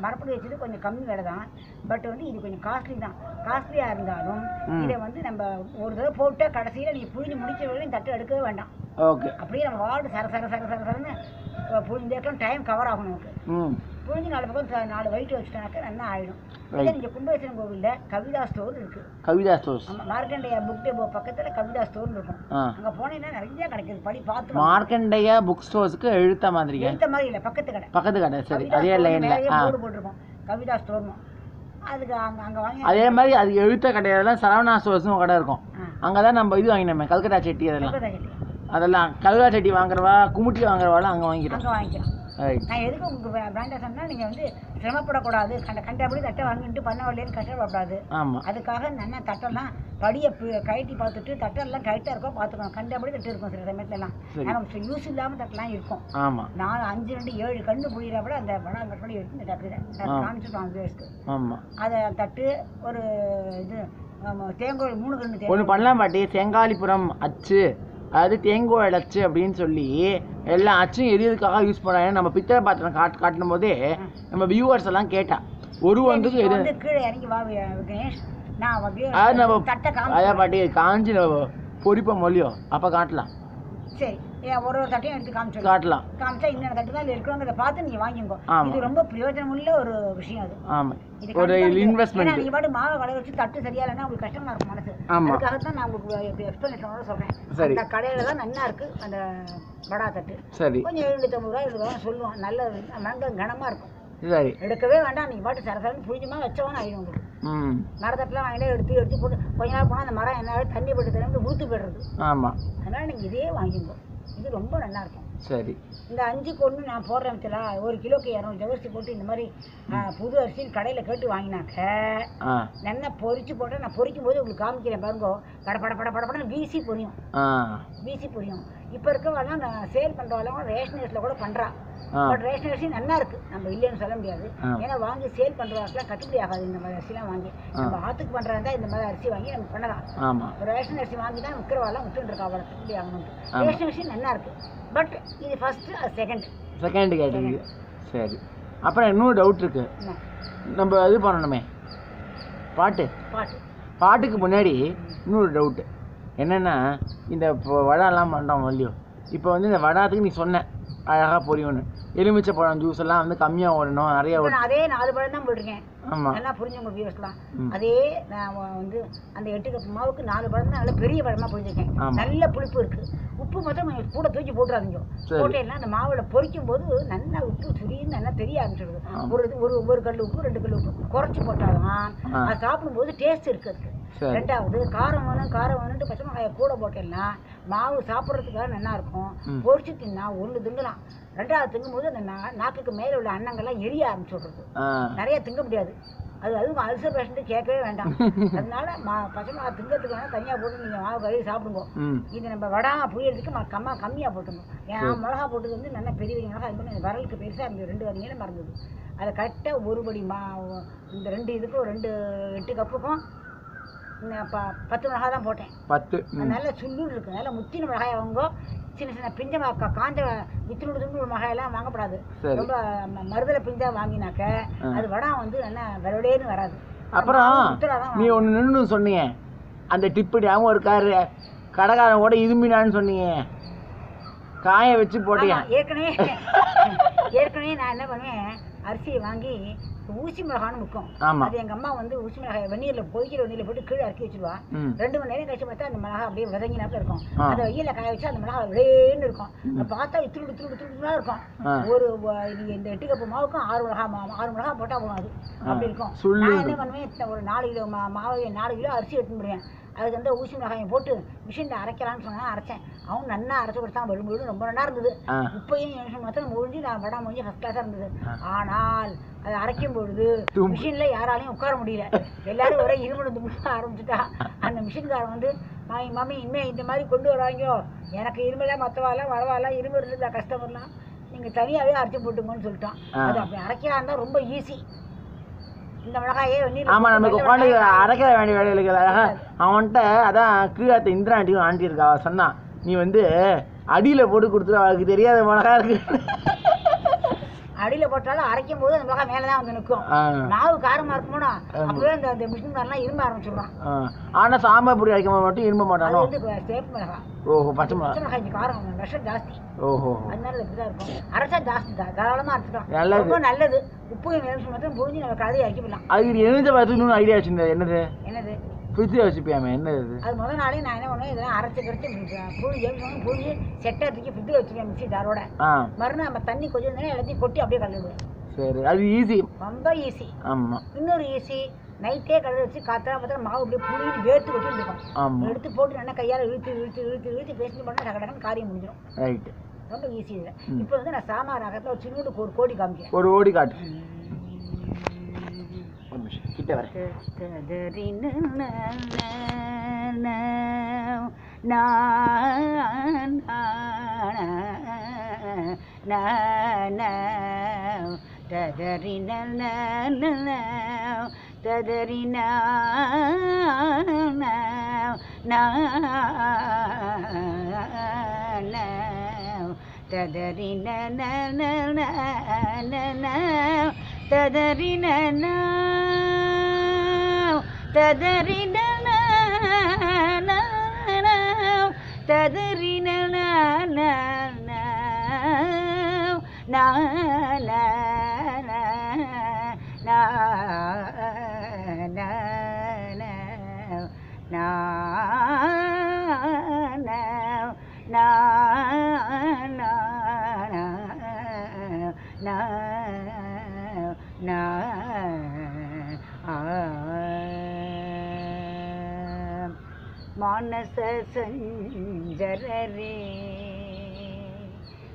மரப்படி வச்சது கொஞ்சம் கம்மி விலை தான். பட் வந்து இது கொஞ்சம் காஸ்ட்லி தான். காஸ்ட்லியாக இருந்தாலும். இதை வந்து நம்ம ஒரு தடவை போட்டு கடைசியில் நீ புழிஞ்சு முடிச்ச வரையும் தட்டு எடுக்கவே வேண்டாம். ஓகே. அப்படியே நம்ம வார்டு சர சர சர சர சரன்னு புழிஞ்சேக்கம் டைம் கவர் ஆகும் நமக்கு. புழிஞ்சு நாலு பக்கம் நாலு வயிற்று வச்சுட்டாக்க நல்லா ஆயிடும். நீங்க கும்பேஸ்வரன் கோவில்ல கவிதா ஸ்டோர் இருக்கு. கவிதா ஸ்டோர்ஸ். ஆமா மார்க்கண்டையா புக் டேபோ பக்கத்துல கவிதா ஸ்டோர் இருக்கும். அங்க போனீங்கன்னா நிறைய கிடைக்குது. படி பார்த்து. மார்க்கண்டையா புக் ஸ்டோர்ஸ்க்கு எழுத்த மாதிரிங்க எடுத்த மாதிரி இல்ல பக்கத்து கடை. பக்கத்து கடை சரி. அதே லைன்ல போர்டு போட்டிருக்கோம். கவிதா ஸ்டோர்னு அதுக்கு அங்க அங்க வாங்கி அதே மாதிரி அது எழுத்த கடையிலலாம் சரவணா ஸ்டோர்ஸ்னு ஒரு கடை இருக்கும். அங்கே தான் நம்ம இது வாங்கினோமே கல்கட்டா செட்டி அதெல்லாம். அதெல்லாம் கல்கட்டா செட்டி வாங்குறவா குமுட்டி வாங்குறவாலாம் அங்கே வாங்கிடும் அங்க வாங்கிக்கலாம் நான் எதுக்கு உங்களுக்கு பிராண்டா சொன்னா நீங்க வந்து சிரமப்படக்கூடாது. கண்ட கண்டபடி தட்டை வாங்கிட்டு பண்ண வரலன்னு கஷ்டப்படக்கூடாது. ஆமாம் அதுக்காக நல்லா தட்டெல்லாம் படியை கழட்டி பார்த்துட்டு தட்டெல்லாம் கரெக்டாக இருக்கோ பார்த்துக்கணும் கண்டபடி தட்டு இருக்கும் சில சமயத்துலலாம். ஆனால் யூஸ் இல்லாமல் தட்டெல்லாம் இருக்கும். ஆமாம் நாலு அஞ்சு ரெண்டு ஏழு கண்ணு புழியிற விட அந்த படம் கட் பண்ணி எடுத்து இந்த தட்டு அந்த வயசுக்கு ஆமாம் அதை தட்டு ஒரு இது தேங்காய் மூணு கண்ணு ஒன்று தேங்காய். பண்ணலாம் பாட்டி. செங்காலிபுரம் அச்சு. அதாவது தேங்கோல் அச்சு அப்படின்னு சொல்லி எல்லா அச்சும் எரியதுக்காக யூஸ் பண்ணுறாங்க நம்ம பித்தளை பாத்திரம் காட்டு காட்டும் போதே நம்ம வியூவர்ஸ் எல்லாம் கேட்டா ஒரு வந்துக்கு எது வந்து கீழே இறங்கி வா வி- விக்னேஷ். நான் அப்படியே அது நம்ம காமிச்சு பாட்டி காஞ்சி நம்ம பொரிப்போம் மொழியோ அப்போ காட்டலாம். சரி ஒரு ஒரு தட்டையும் எடுத்து காமிச்சு காட்டலாம். காமிச்சா இந்த தட்டு தான் இருக்கிறோங்கிறத பார்த்து நீங்க வாங்கிக்கோ. ஆமா. இது ரொம்ப பிரயோஜனமுள்ள ஒரு விஷயம் அது. ஒரு இன்வெஸ்ட்மெண்ட் நீங்க பாட்டு மாவை வச்சு தட்டு சரியா இல்லைன்னா உங்களுக்கு கஷ்டமா இருக்கும் மனசு. ஆமா. அதுக்காக தான் நான் உங்களுக்கு எக்ஸ்பிளனேஷனோட சொல்றேன். அந்த கடையில தான் நல்லா இருக்கு அந்த வடா தட்டு. சரி. கொஞ்சம் எழுநூத்தம்பது ரூபா எழுபது ரூபா சொல்லுவோம். நல்ல நல்ல கனமா இருக்கும். சரி. எடுக்கவே வேண்டாம். நீங்க பாட்டு சரசரன்னு புரிஞ்சுமா வச்சவன ஆயிடும் உங்களுக்கு. மரத்தட்டுலாம் வாங்கிட்டு எடுத்து எடுத்து போட்டு கொஞ்ச நாள் போனால் அந்த மரம் என்ன தண்ணி போட்டு தண்ணி ஊத்து போயிடுறது. ஆமாம் அதனால நீங்க இதே வாங்கிக்கோ. இது ரொம்ப நல்லா இருக்கும். சரி. இந்த அஞ்சு கொண்டு நான் போடுறேன் வச்சலா ஒரு கிலோக்கு இரநூறு ஜவரிசி போட்டு இந்த மாதிரி புது அரிசின்னு கடையில் கேட்டு வாங்கினாக்க நல்லா பொரிச்சு போட்டு நான் பொரிக்கும் போது உங்களுக்கு காமிக்கிறேன் பாருங்க. பட பட பட பட வீசி பொரியும். வீசி பொரியும். இப்போ இருக்கவெல்லாம் நான் சேல் பண்ணுறவெல்லாம் ரேஷன் அரிசியில் கூட பண்ணுறா பட் ரேஷன் அரிசி நல்லா இருக்கு. நம்ம இல்லைன்னு சொல்ல முடியாது. ஏன்னா வாங்கி சேல் பண்ணுறவங்கலாம் கட்டுப்படி ஆகாது. இந்த மாதிரி அரிசிலாம் வாங்கி. நம்ம ஆற்றுக்கு பண்ணுறதா இந்த மாதிரி அரிசி வாங்கி நம்ம பண்ணலாம். ரேஷன் அரிசி வாங்கி தான் விற்கிறவாலாம் விட்டுட்டு இருக்கா அவளை கட்டுப்படி ஆகணும்ட்டு. ஆமா. ரேஷன் அரிசி நல்லா இருக்கு. பட் இது ஃபர்ஸ்ட் அது செகண்ட் செகண்ட் கேட்டகரி சரி. அப்புறம் இன்னொரு டவுட் இருக்கு. நம்ம இது பண்ணணுமே. பாட்டு. பாட்டு. பாட்டுக்கு முன்னாடி இன்னொரு டவுட்டு என்னென்னா இந்த இப்போ வடைலாம் பண்ணுறோம் இல்லையோ? இப்போ வந்து இந்த வடாத்துக்கு நீ சொன்ன. அழகாக பொரியும்னு. எலுமிச்சை பழம் ஜூஸ் எல்லாம் வந்து கம்மியாக ஓடணும். நிறைய நான் அதே நாலு பழம் தான் போட்டிருக்கேன். ஆமாம் நல்லா புரிஞ்சவங்க வியூஸ்லாம். அதே நான் வந்து அந்த எட்டு கப் மாவுக்கு நாலு பழம் தான் நல்ல பெரிய பழமா புரிஞ்சிருக்கேன். நல்ல புளிப்பு இருக்கு. உப்பு மட்டும் கொஞ்சம் கூட தூக்கி போட்டுறாதீங்க. போட்டேன்னா அந்த மாவுல பொரிக்கும் போது நல்லா உப்பு சுரின்னு நல்லா தெரிய ஆரம்பிச்சிடுது. ஒரு இது- ஒரு ஒரு கல் உப்பு ரெண்டு கல் உப்பு. குறைச்சி போட்டாதான் ஆ. அது சாப்பிடும்போது டேஸ்ட் இருக்கு அதுக்கு. சரி ரெண்டாவது காரம் வேணும் காரம் வேணும்ட்டு பச்சை மிளகாயை கூட போட்டேன்னா மாவு சாப்பிட்றதுக்காக நல்லா இருக்கும். ம். பொரிச்சு தின்னா ஒன்று திங்கலாம். ரெண்டாவது திங்கும்போது அந்த நாக்குக்கு மேலே உள்ள அன்னங்கள்லாம் எரிய ஆரம்பிச்சு விடுறது ஆ. நிறைய திங்க முடியாது. அது அதுவும் அல்சர் பேஷண்ட்டு கேட்கவே வேண்டாம். [LAUGHS] அதனால மா பச்சை மிளகா திங்கிறதுக்கு வேணால் தனியாக போட்டு நீங்கள் மாவு கழுவி சாப்பிடுங்க. இது நம்ம வடா புரியறதுக்கு ம கம்மா கம்மியாக போட்டுங்க ஏன்னா மிளகா போட்டது வந்து நல்லா பெரிய பெரிய மிளகா இது பண்ணி வரலுக்கு பெருசாக இருந்தது. ரெண்டு வரி நீளம் மறந்தது. அதை கரெக்டாக ஒரு படி மா இந்த ரெண்டு இதுக்கும் ரெண்டு எட்டு கப்புக்கும் பத்து மிளகா தான் போட்டேன். பத்து நல்ல சுள்ளுன்னு இருக்கு நல்ல முத்தின மிளகாய் வாங்க. சின்ன சின்ன பிஞ்ச காஞ்ச வித்துணுடு துண்டு மிளகாயெல்லாம் வாங்கப்படாது. ரொம்ப மருதலை பிஞ்சா வாங்கினாக்க. அது வடம் வந்து என்ன விலடேன்னு வராது. அப்புறம் நீ ஒன்று நின்று சொன்னீங்க. அந்த டிப்பு ஞாபகம் இருக்காரு கடைக்காரன் கூட இருமினான்னு சொன்னீங்க. காய வச்சு போட்டியா? ஆமா, ஏற்கனவே ஏற்கனவே நான் என்ன பண்ணுவேன்? அரிசியை வாங்கி ஊசி மிளகான்னு முக்கும். அது எங்க அம்மா வந்து ஊசி மிளகாய் வெந்நீர்ல பொய்க்கிற வெந்நீர்ல போட்டு கீழே இறக்கி வச்சிருவா ரெண்டு மணி நேரம் கழிச்சு பார்த்தா அந்த மிளகா அப்படியே விதங்கினாப்புல இருக்கும். ஆ. அந்த வெயில காய வச்சு அந்த மிளகா விளையேன்னு இருக்கும். அதை பார்த்தா இத்துண்டு இத்துண்டு இத்துண்டுலாம் இருக்கும். ஒரு நீங்க இந்த எட்டு கப்பு மாவுக்கும் ஆறு மிளகா மா- ஆறு மிளகா போட்டா போதும் அது. அப்படி இருக்கும். நான் என்ன. பண்ணுவேன்? ஒரு நாலு கிலோ மாவு நாலு கிலோ அரிசி எடுத்து முடியும் அதுக்கு வந்து ஊசி மிளகாயம் போட்டு மிஷினில் அரைக்கலாம்னு சொன்னா அரைச்சேன். அவன் நல்லா அரைச்சு கொடுத்தான் விழும்பு ரொம்ப நல்லா இருந்தது. முப்பது நிமிஷம் மாத்திரம் முடிஞ்சு நான் வடை முடிஞ்சு ஃபஸ்ட் கிளாஸாக இருந்தது. ஆனால் அது அரைக்கும் பொழுது. மிஷின்ல யாராலையும் உட்கார முடியல. எல்லாரும் ஒரே இருமணம் தும்பு ஆரம்பிச்சுட்டா. அந்த மிஷின்காரன் வந்து மாமி மாமி இனிமே இந்த மாதிரி கொண்டு வராங்க எனக்கு இருமல மற்றவாலாம் வரவாலாம் இருமல் இருந்தா கஸ்டமர்லாம் நீங்க தனியாவே அரைச்சு போட்டுங்கன்னு சொல்லிட்டான். அது அப்படி அரைக்கலாம் இருந்தா ரொம்ப ஈஸி ஆமா நமக்கு உட்காந்து அரைக்க வேண்டிய வேலைகளுக்கு அழகா அவன்கிட்ட அதான் கீழாத்த இந்திரா ஆண்டியும் ஆண்டி இருக்கா அவ சொன்னா நீ வந்து அடியில போட்டு கொடுத்துரு. அவளுக்கு தெரியாத மிளகா இருக்கு. அடியில போட்டாலும் அரைக்கும் போது அந்த மிளகாய் மேலே தான் வந்து நிற்கும் மாவு காரமா இருக்குமோனா. அப்படியே இந்த இந்த மிஷின்காரெல்லாம் இரும்ப ஆரம்பிச்சிடுறான் ஆ. ஆனா சாம்பார் பொடி அரைக்கும் போது மட்டும் இரும்ப அது மாட்டானோ வந்து சேப்பு மிளகாய் ஓஹோ பச்சை மிளகா. பச்சை மிளகாய் கொஞ்சம் காரம் விஷம் ஜாஸ்தி. ஓஹோ. அதனால இப்படிதான் இருக்கும். அரைச்சா ஜாஸ்தி தான் தாராளமா அரைச்சிக்கலாம். நல்லது. ரொம்ப நல்லது. உப்பு நிமிஷம் மட்டும் புரிஞ்சு நம்ம கழுதி அரைக்கலாம் அதுக்கு எரிஞ்ச பார்த்துக்கணும்னு ஐடியா வச்சிருந்தது என்னது? என்னது? ஃப்ரிட்ஜில் வச்சுப்பியாமே என்னது? அது அது முதல் நாளே நான் என்ன பண்ணுவேன்? இதெல்லாம் அரைச்சி கரைச்சி புளி எவ்வளோ புளி செட்டை தூக்கி ஃப்ரிட்ஜில் வச்சுருவேன் மிக்சி தாரோட ஆ. மறுநாள் நம்ம தண்ணி கொஞ்சம் நேரம் எல்லாத்தையும் கொட்டி அப்படியே கலந்துடுவேன் சரி அது ஈஸி ரொம்ப ஈஸி ஆமா. இன்னொரு ஈஸி நைட்டே கலந்து வச்சு காத்தா பார்த்தா மாவு அப்படியே புளின்னு வேர்த்து கொட்டி இருக்கும் எடுத்து போட்டு நல்லா கையால் இழுத்து இழுத்து இழுத்து இழுத்து பேசிட்டு பண்ணால் டக்கு டக்குன்னு காரியம் முடிஞ்சிடும். ரைட்டு ரொம்ப ஈஸி இதில் ம். இப்போ வந்து நான் சாம்பார் ரகத்தில் ஒரு சின்னோடு ஒரு கோடி காமிக்கிறேன். ஒரு ஓடி காட்டு. تدري ஒரு நிமிஷம் கிட்ட வரேன் மானச சஞ்சரரே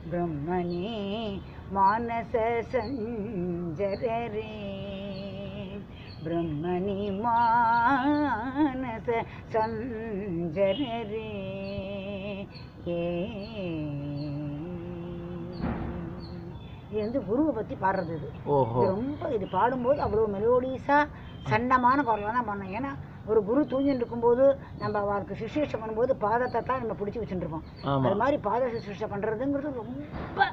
பிரம்மணி மானச சஞ்சரரே பிரம்மணி மானச சஞ்சரரே ஏ. இது வந்து குருவை பற்றி பாடுறது இது. ரொம்ப இது பாடும்போது அவ்வளோ மெலோடிஸாக சண்டமான குரலாக தான் பண்ணோம் ஏன்னா ஒரு குரு தூங்கிட்டு இருக்கும்போது நம்ம அவருக்கு சுசேஷம் பண்ணும்போது பாதத்தை தான் நம்ம பிடிச்சி வச்சுட்டு இருப்போம் ஆமா. அது மாதிரி பாத சுசேஷம் பண்ணுறதுங்கிறது ரொம்ப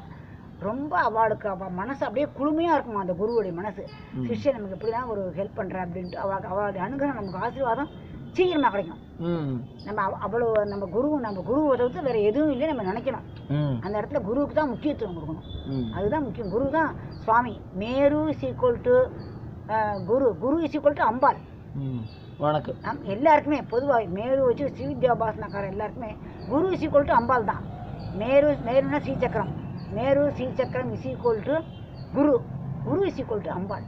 ரொம்ப அவளுக்கு அவள் மனசு அப்படியே குளுமையாக இருக்குமா அந்த குருவுடைய மனசு. சிஷ்யன் நமக்கு இப்படிலாம் ஒரு ஹெல்ப் பண்ணுறேன் அப்படின்ட்டு அவள் அவளுடைய அனுகிரகம் நமக்கு ஆசீர்வாதம் சீக்கிரமாக கிடைக்கும். நம்ம அவ- அவ்வளோ நம்ம குரு நம்ம குருவை தவிர்த்து வேறு எதுவும் இல்லை நம்ம நினைக்கணும். அந்த இடத்துல குருவுக்கு தான் முக்கியத்துவம் கொடுக்கணும். அதுதான் முக்கியம். குரு தான் சுவாமி. Meru is equal to guru guru is equal to Ambal. வணக்கம். நம் எல்லாருக்குமே பொதுவாக மேரு வச்சு ஸ்ரீவித்யாபாசனக்கார எல்லாருக்குமே guru is equal to Ambal தான். Meru மேருனா Srichakra Meru Srichakra is equal to guru. Guru is equal to Ambal.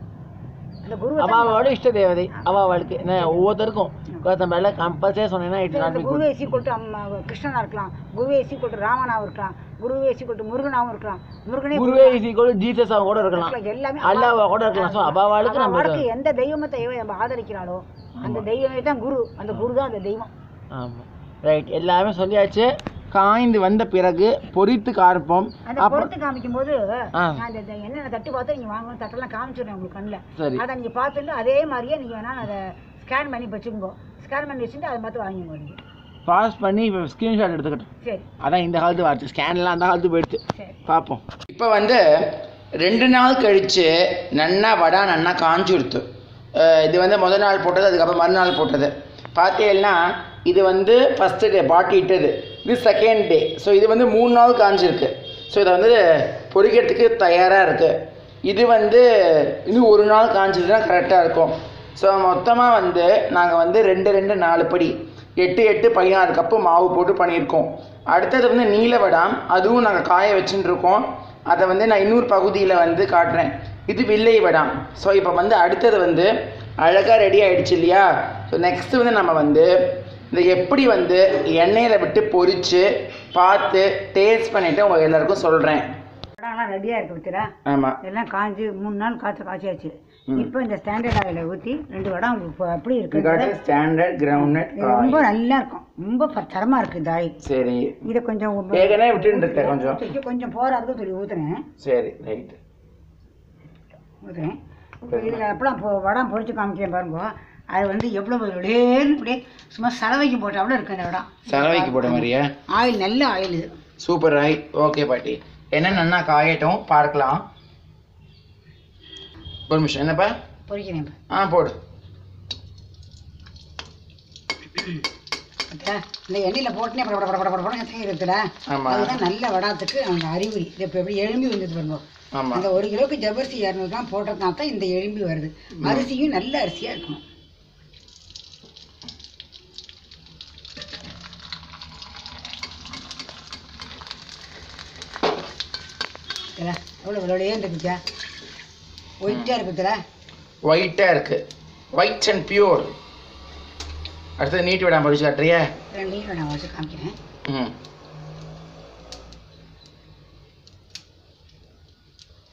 அந்த குரு இஷ்ட தேவதை. அவாவாளுக்கு என்ன ஒவ்வொருத்தருக்கும். ஒருத்தன் மேல கம்பல்சரியா சொன்னீங்கன்னா குருவே இஸ் ஈக்குவல் டு அம்மா கிருஷ்ணனா இருக்கலாம். குருவே இஸ் ஈக்குவல் டு ராமனாவும் இருக்கலாம். குருவே இஸ் ஈக்குவல் டு முருகனாவும் இருக்கலாம். முருகனே குருவே இஸ் ஈக்குவல் கூட இருக்கலாம். எல்லாமே அல்லாவா கூட இருக்கலாம். ஸோ அபாவாளுக்கு நம்ம எந்த தெய்வத்தை இவ நம்ம ஆதரிக்கிறாளோ அந்த தெய்வமே தான் குரு. அந்த குரு தான் அந்த தெய்வம். ஆமா. ரைட் எல்லாமே சொல்லியாச்சு. காய்ந்து வந்த பிறகு பொரித்து கார்ப்போம். அந்த பொறுத்து காமிக்கும் போது இந்த என்னென்ன தட்டு பார்த்து நீங்க வாங்கணும் தட்டெல்லாம் காமிச்சிடுறேன் உங்களுக்கு கண்ணில். சரி. அதை நீங்க பார்த்துட்டு அதே மாதிரியே நீங்க வேணா அதை ஸ்கேன் பண்ணி வச்சுக்கோங்க. ஸ்கேன் பண்ணி வச்சுட்டு அதை பார்த்து வாங்கிக்கோங்க நீங்க. பாஸ் பண்ணி இப்போ ஸ்க்ரீன்ஷாட் எடுத்துக்கிட்டோம். சரி. அதான் இந்த காலத்து வார்த்தை. ஸ்கேன்லாம் அந்த காலத்து போயிடுச்சு. பார்ப்போம். இப்போ வந்து ரெண்டு நாள் கழித்து நன்னா வடா நன்னா காஞ்சுடுத்து அஹ் இது வந்து முதல் நாள் போட்டது அதுக்கப்புறம் மறுநாள் போட்டது. பார்த்தீங்கன்னா இது வந்து ஃபஸ்ட்டு டே பாட்டி இட்டது. இது செகண்ட் டே ஸோ இது வந்து மூணு நாள் காஞ்சிருக்கு. ஸோ இதை வந்து பொறிக்கிறதுக்கு தயாராக இருக்குது இது வந்து இன்னும் ஒரு நாள் காஞ்சதுன்னா கரெக்டாக இருக்கும். ஸோ மொத்தமாக வந்து நாங்கள் வந்து ரெண்டு ரெண்டு நாலு படி. எட்டு எட்டு பதினாறு கப்பு மாவு போட்டு பண்ணியிருக்கோம். அடுத்தது வந்து நீலவடாம் அதுவும் நாங்கள் காய வச்சுட்டுருக்கோம் அதை வந்து நான் இன்னொரு பகுதியில் வந்து காட்டுறேன். இது வில்லை வடாம் ஸோ இப்போ வந்து அடுத்தது வந்து அழகாக ரெடி ஆயிடுச்சு இல்லையா? ஸோ நெக்ஸ்ட்டு வந்து நம்ம வந்து இந்த எப்படி வந்து எண்ணெயில் விட்டு பொரித்து பார்த்து டேஸ்ட் பண்ணிவிட்டு உங்கள் எல்லாருக்கும் சொல்கிறேன் வடைலாம் ரெடியாக இருக்கு பத்திரா ஆமாம் எல்லாம் காஞ்சு மூணு நாள் காய்ச்ச காய்ச்சியாச்சு. இப்போ இந்த ஸ்டாண்டர்ட் ஆயில் ஊற்றி ரெண்டு வடை இப்போ எப்படி வி இருக்கு. ஸ்டாண்டர்ட் கிரவுண்ட் ரொம்ப நல்லா இருக்கும். ரொம்ப ப- தரமா இருக்கு இந்த ஆயில் சரி. இதை கொஞ்சம் ஏற்கனவே விட்டுட்டு கொஞ்சம். கொஞ்சம் போராதுக்கு சொல்லி ஊற்றுனேன் சரி ரைட்டு இப்போ இதில் எப்பலாம் பொ வடம் பொரிச்சு காமிக்கிறேன் பாருங்க அது வந்து எவ்வளோ விடேன்னு இப்படியே சும்மா சலவைக்கு போட்ட அவ்வளோ இருக்கு அந்த வடம் சலவைக்கு போட்ட மாதிரியா ஆயில் நல்ல ஆயில் இது சூப்பர் ரைட் ஓகே பாட்டி என்ன நன்னா காயட்டும் பார்க்கலாம் ஒரு நிமிஷம் என்னப்பா பொரிக்கிறேன் இப்போ ஆ போடு இந்த எண்ணெயில் போட்டுனே பட பட பட பட படம் ஆமா. அதுதான் நல்ல வடாத்துக்கு அந்த அறிகுறி இது இப்போ எப்படி எலும்பி வந்தது பாருங்க அந்த ஒரு கிலோக்கு ஜவ்வரிசி இரநூறு தான் போட்டதுனால தான் இந்த எலும்பி வருது. அரிசியும் நல்ல அரிசியாக இருக்கணும்? எவ்வளோ விளையாடே இருக்குச்சா ஒயிட்டாக இருக்குதுல ஒயிட்டாக இருக்கு ஒயிட் அண்ட் பியூர் அடுத்தது நீட்டி விடாம படிச்சு காட்டுறியா ரெண்டையும் நான் வச்சு காமிக்கிறேன். ம்.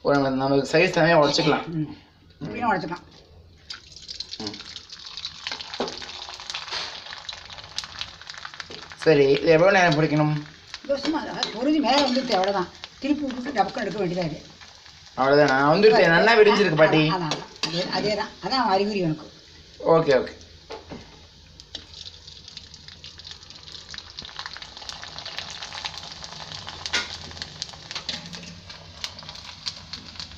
ஒரு நம்ம சைஸ் தனியாக உடச்சிக்கலாம். இப்படியும் உடச்சிக்கலாம். சரி இது எவ்வளோ நேரம் பிடிக்கணும்? பொருதி மேலே வந்துட்டு அவ்வளோதான் திருப்பி விட்டுட்டு டபக்கம் எடுக்க வேண்டியதாக இருக்குது அவ்வளோதான் நான் வந்துருக்கேன் நல்லா விரிஞ்சிருக்கு பாட்டி. அதே தான். அதான் அறிகுறி எனக்கு ஓகே ஓகே.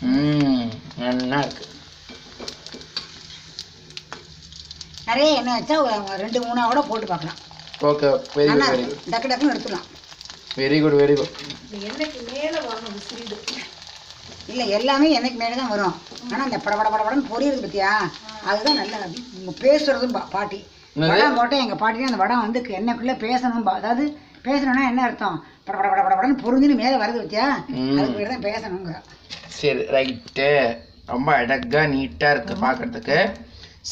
நல்லா இருக்கு. நிறைய எண்ணெய் வச்சா ரெண்டு மூணா கூட போட்டு பார்க்கலாம். ஓகே வெரி குட் வெரி இருக்கும் டக்கு டக்குன்னு எடுத்துக்கலாம் good very good very good இல்லை எல்லாமே எண்ணெய்க்கு மேலே தான் வரும். ஆனால் இந்த பட பட பட படன்னு பொரியுது பத்தியா? அதுதான் நல்லா இவங்க பேசுறதும் பா- பாட்டி? வடம் போட்டு எங்கள் பாட்டி அந்த வடம் வந்து எண்ணெய்க்குள்ளே பேசணும் பா- அதாவது பேசணும்னா என்ன அர்த்தம்? பட பட பட பட படன்னு பொருந்துன்னு மேலே வருது பத்தியா? ம். அதுக்கு பேர் தான் பேசணுங்கிற சரி ரைட்டு ரொம்ப அழகாக நீட்டாக இருக்குது பார்க்கறதுக்கு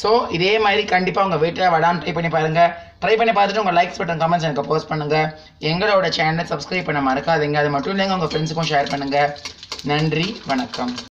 ஸோ இதே மாதிரி கண்டிப்பாக உங்கள் வீட்டில் வடாம் ட்ரை பண்ணி பாருங்கள் ட்ரை பண்ணி பார்த்துட்டு உங்கள் லைக்ஸ் பட்டன் கமெண்ட்ஸ் எனக்கு போஸ்ட் பண்ணுங்கள் எங்களோட சேனலை சப்ஸ்கிரைப் பண்ண மறக்காதீங்க. அது மட்டும் இல்லைங்க உங்கள் ஃப்ரெண்ட்ஸுக்கும் ஷேர் பண்ணுங்கள் நன்றி வணக்கம்.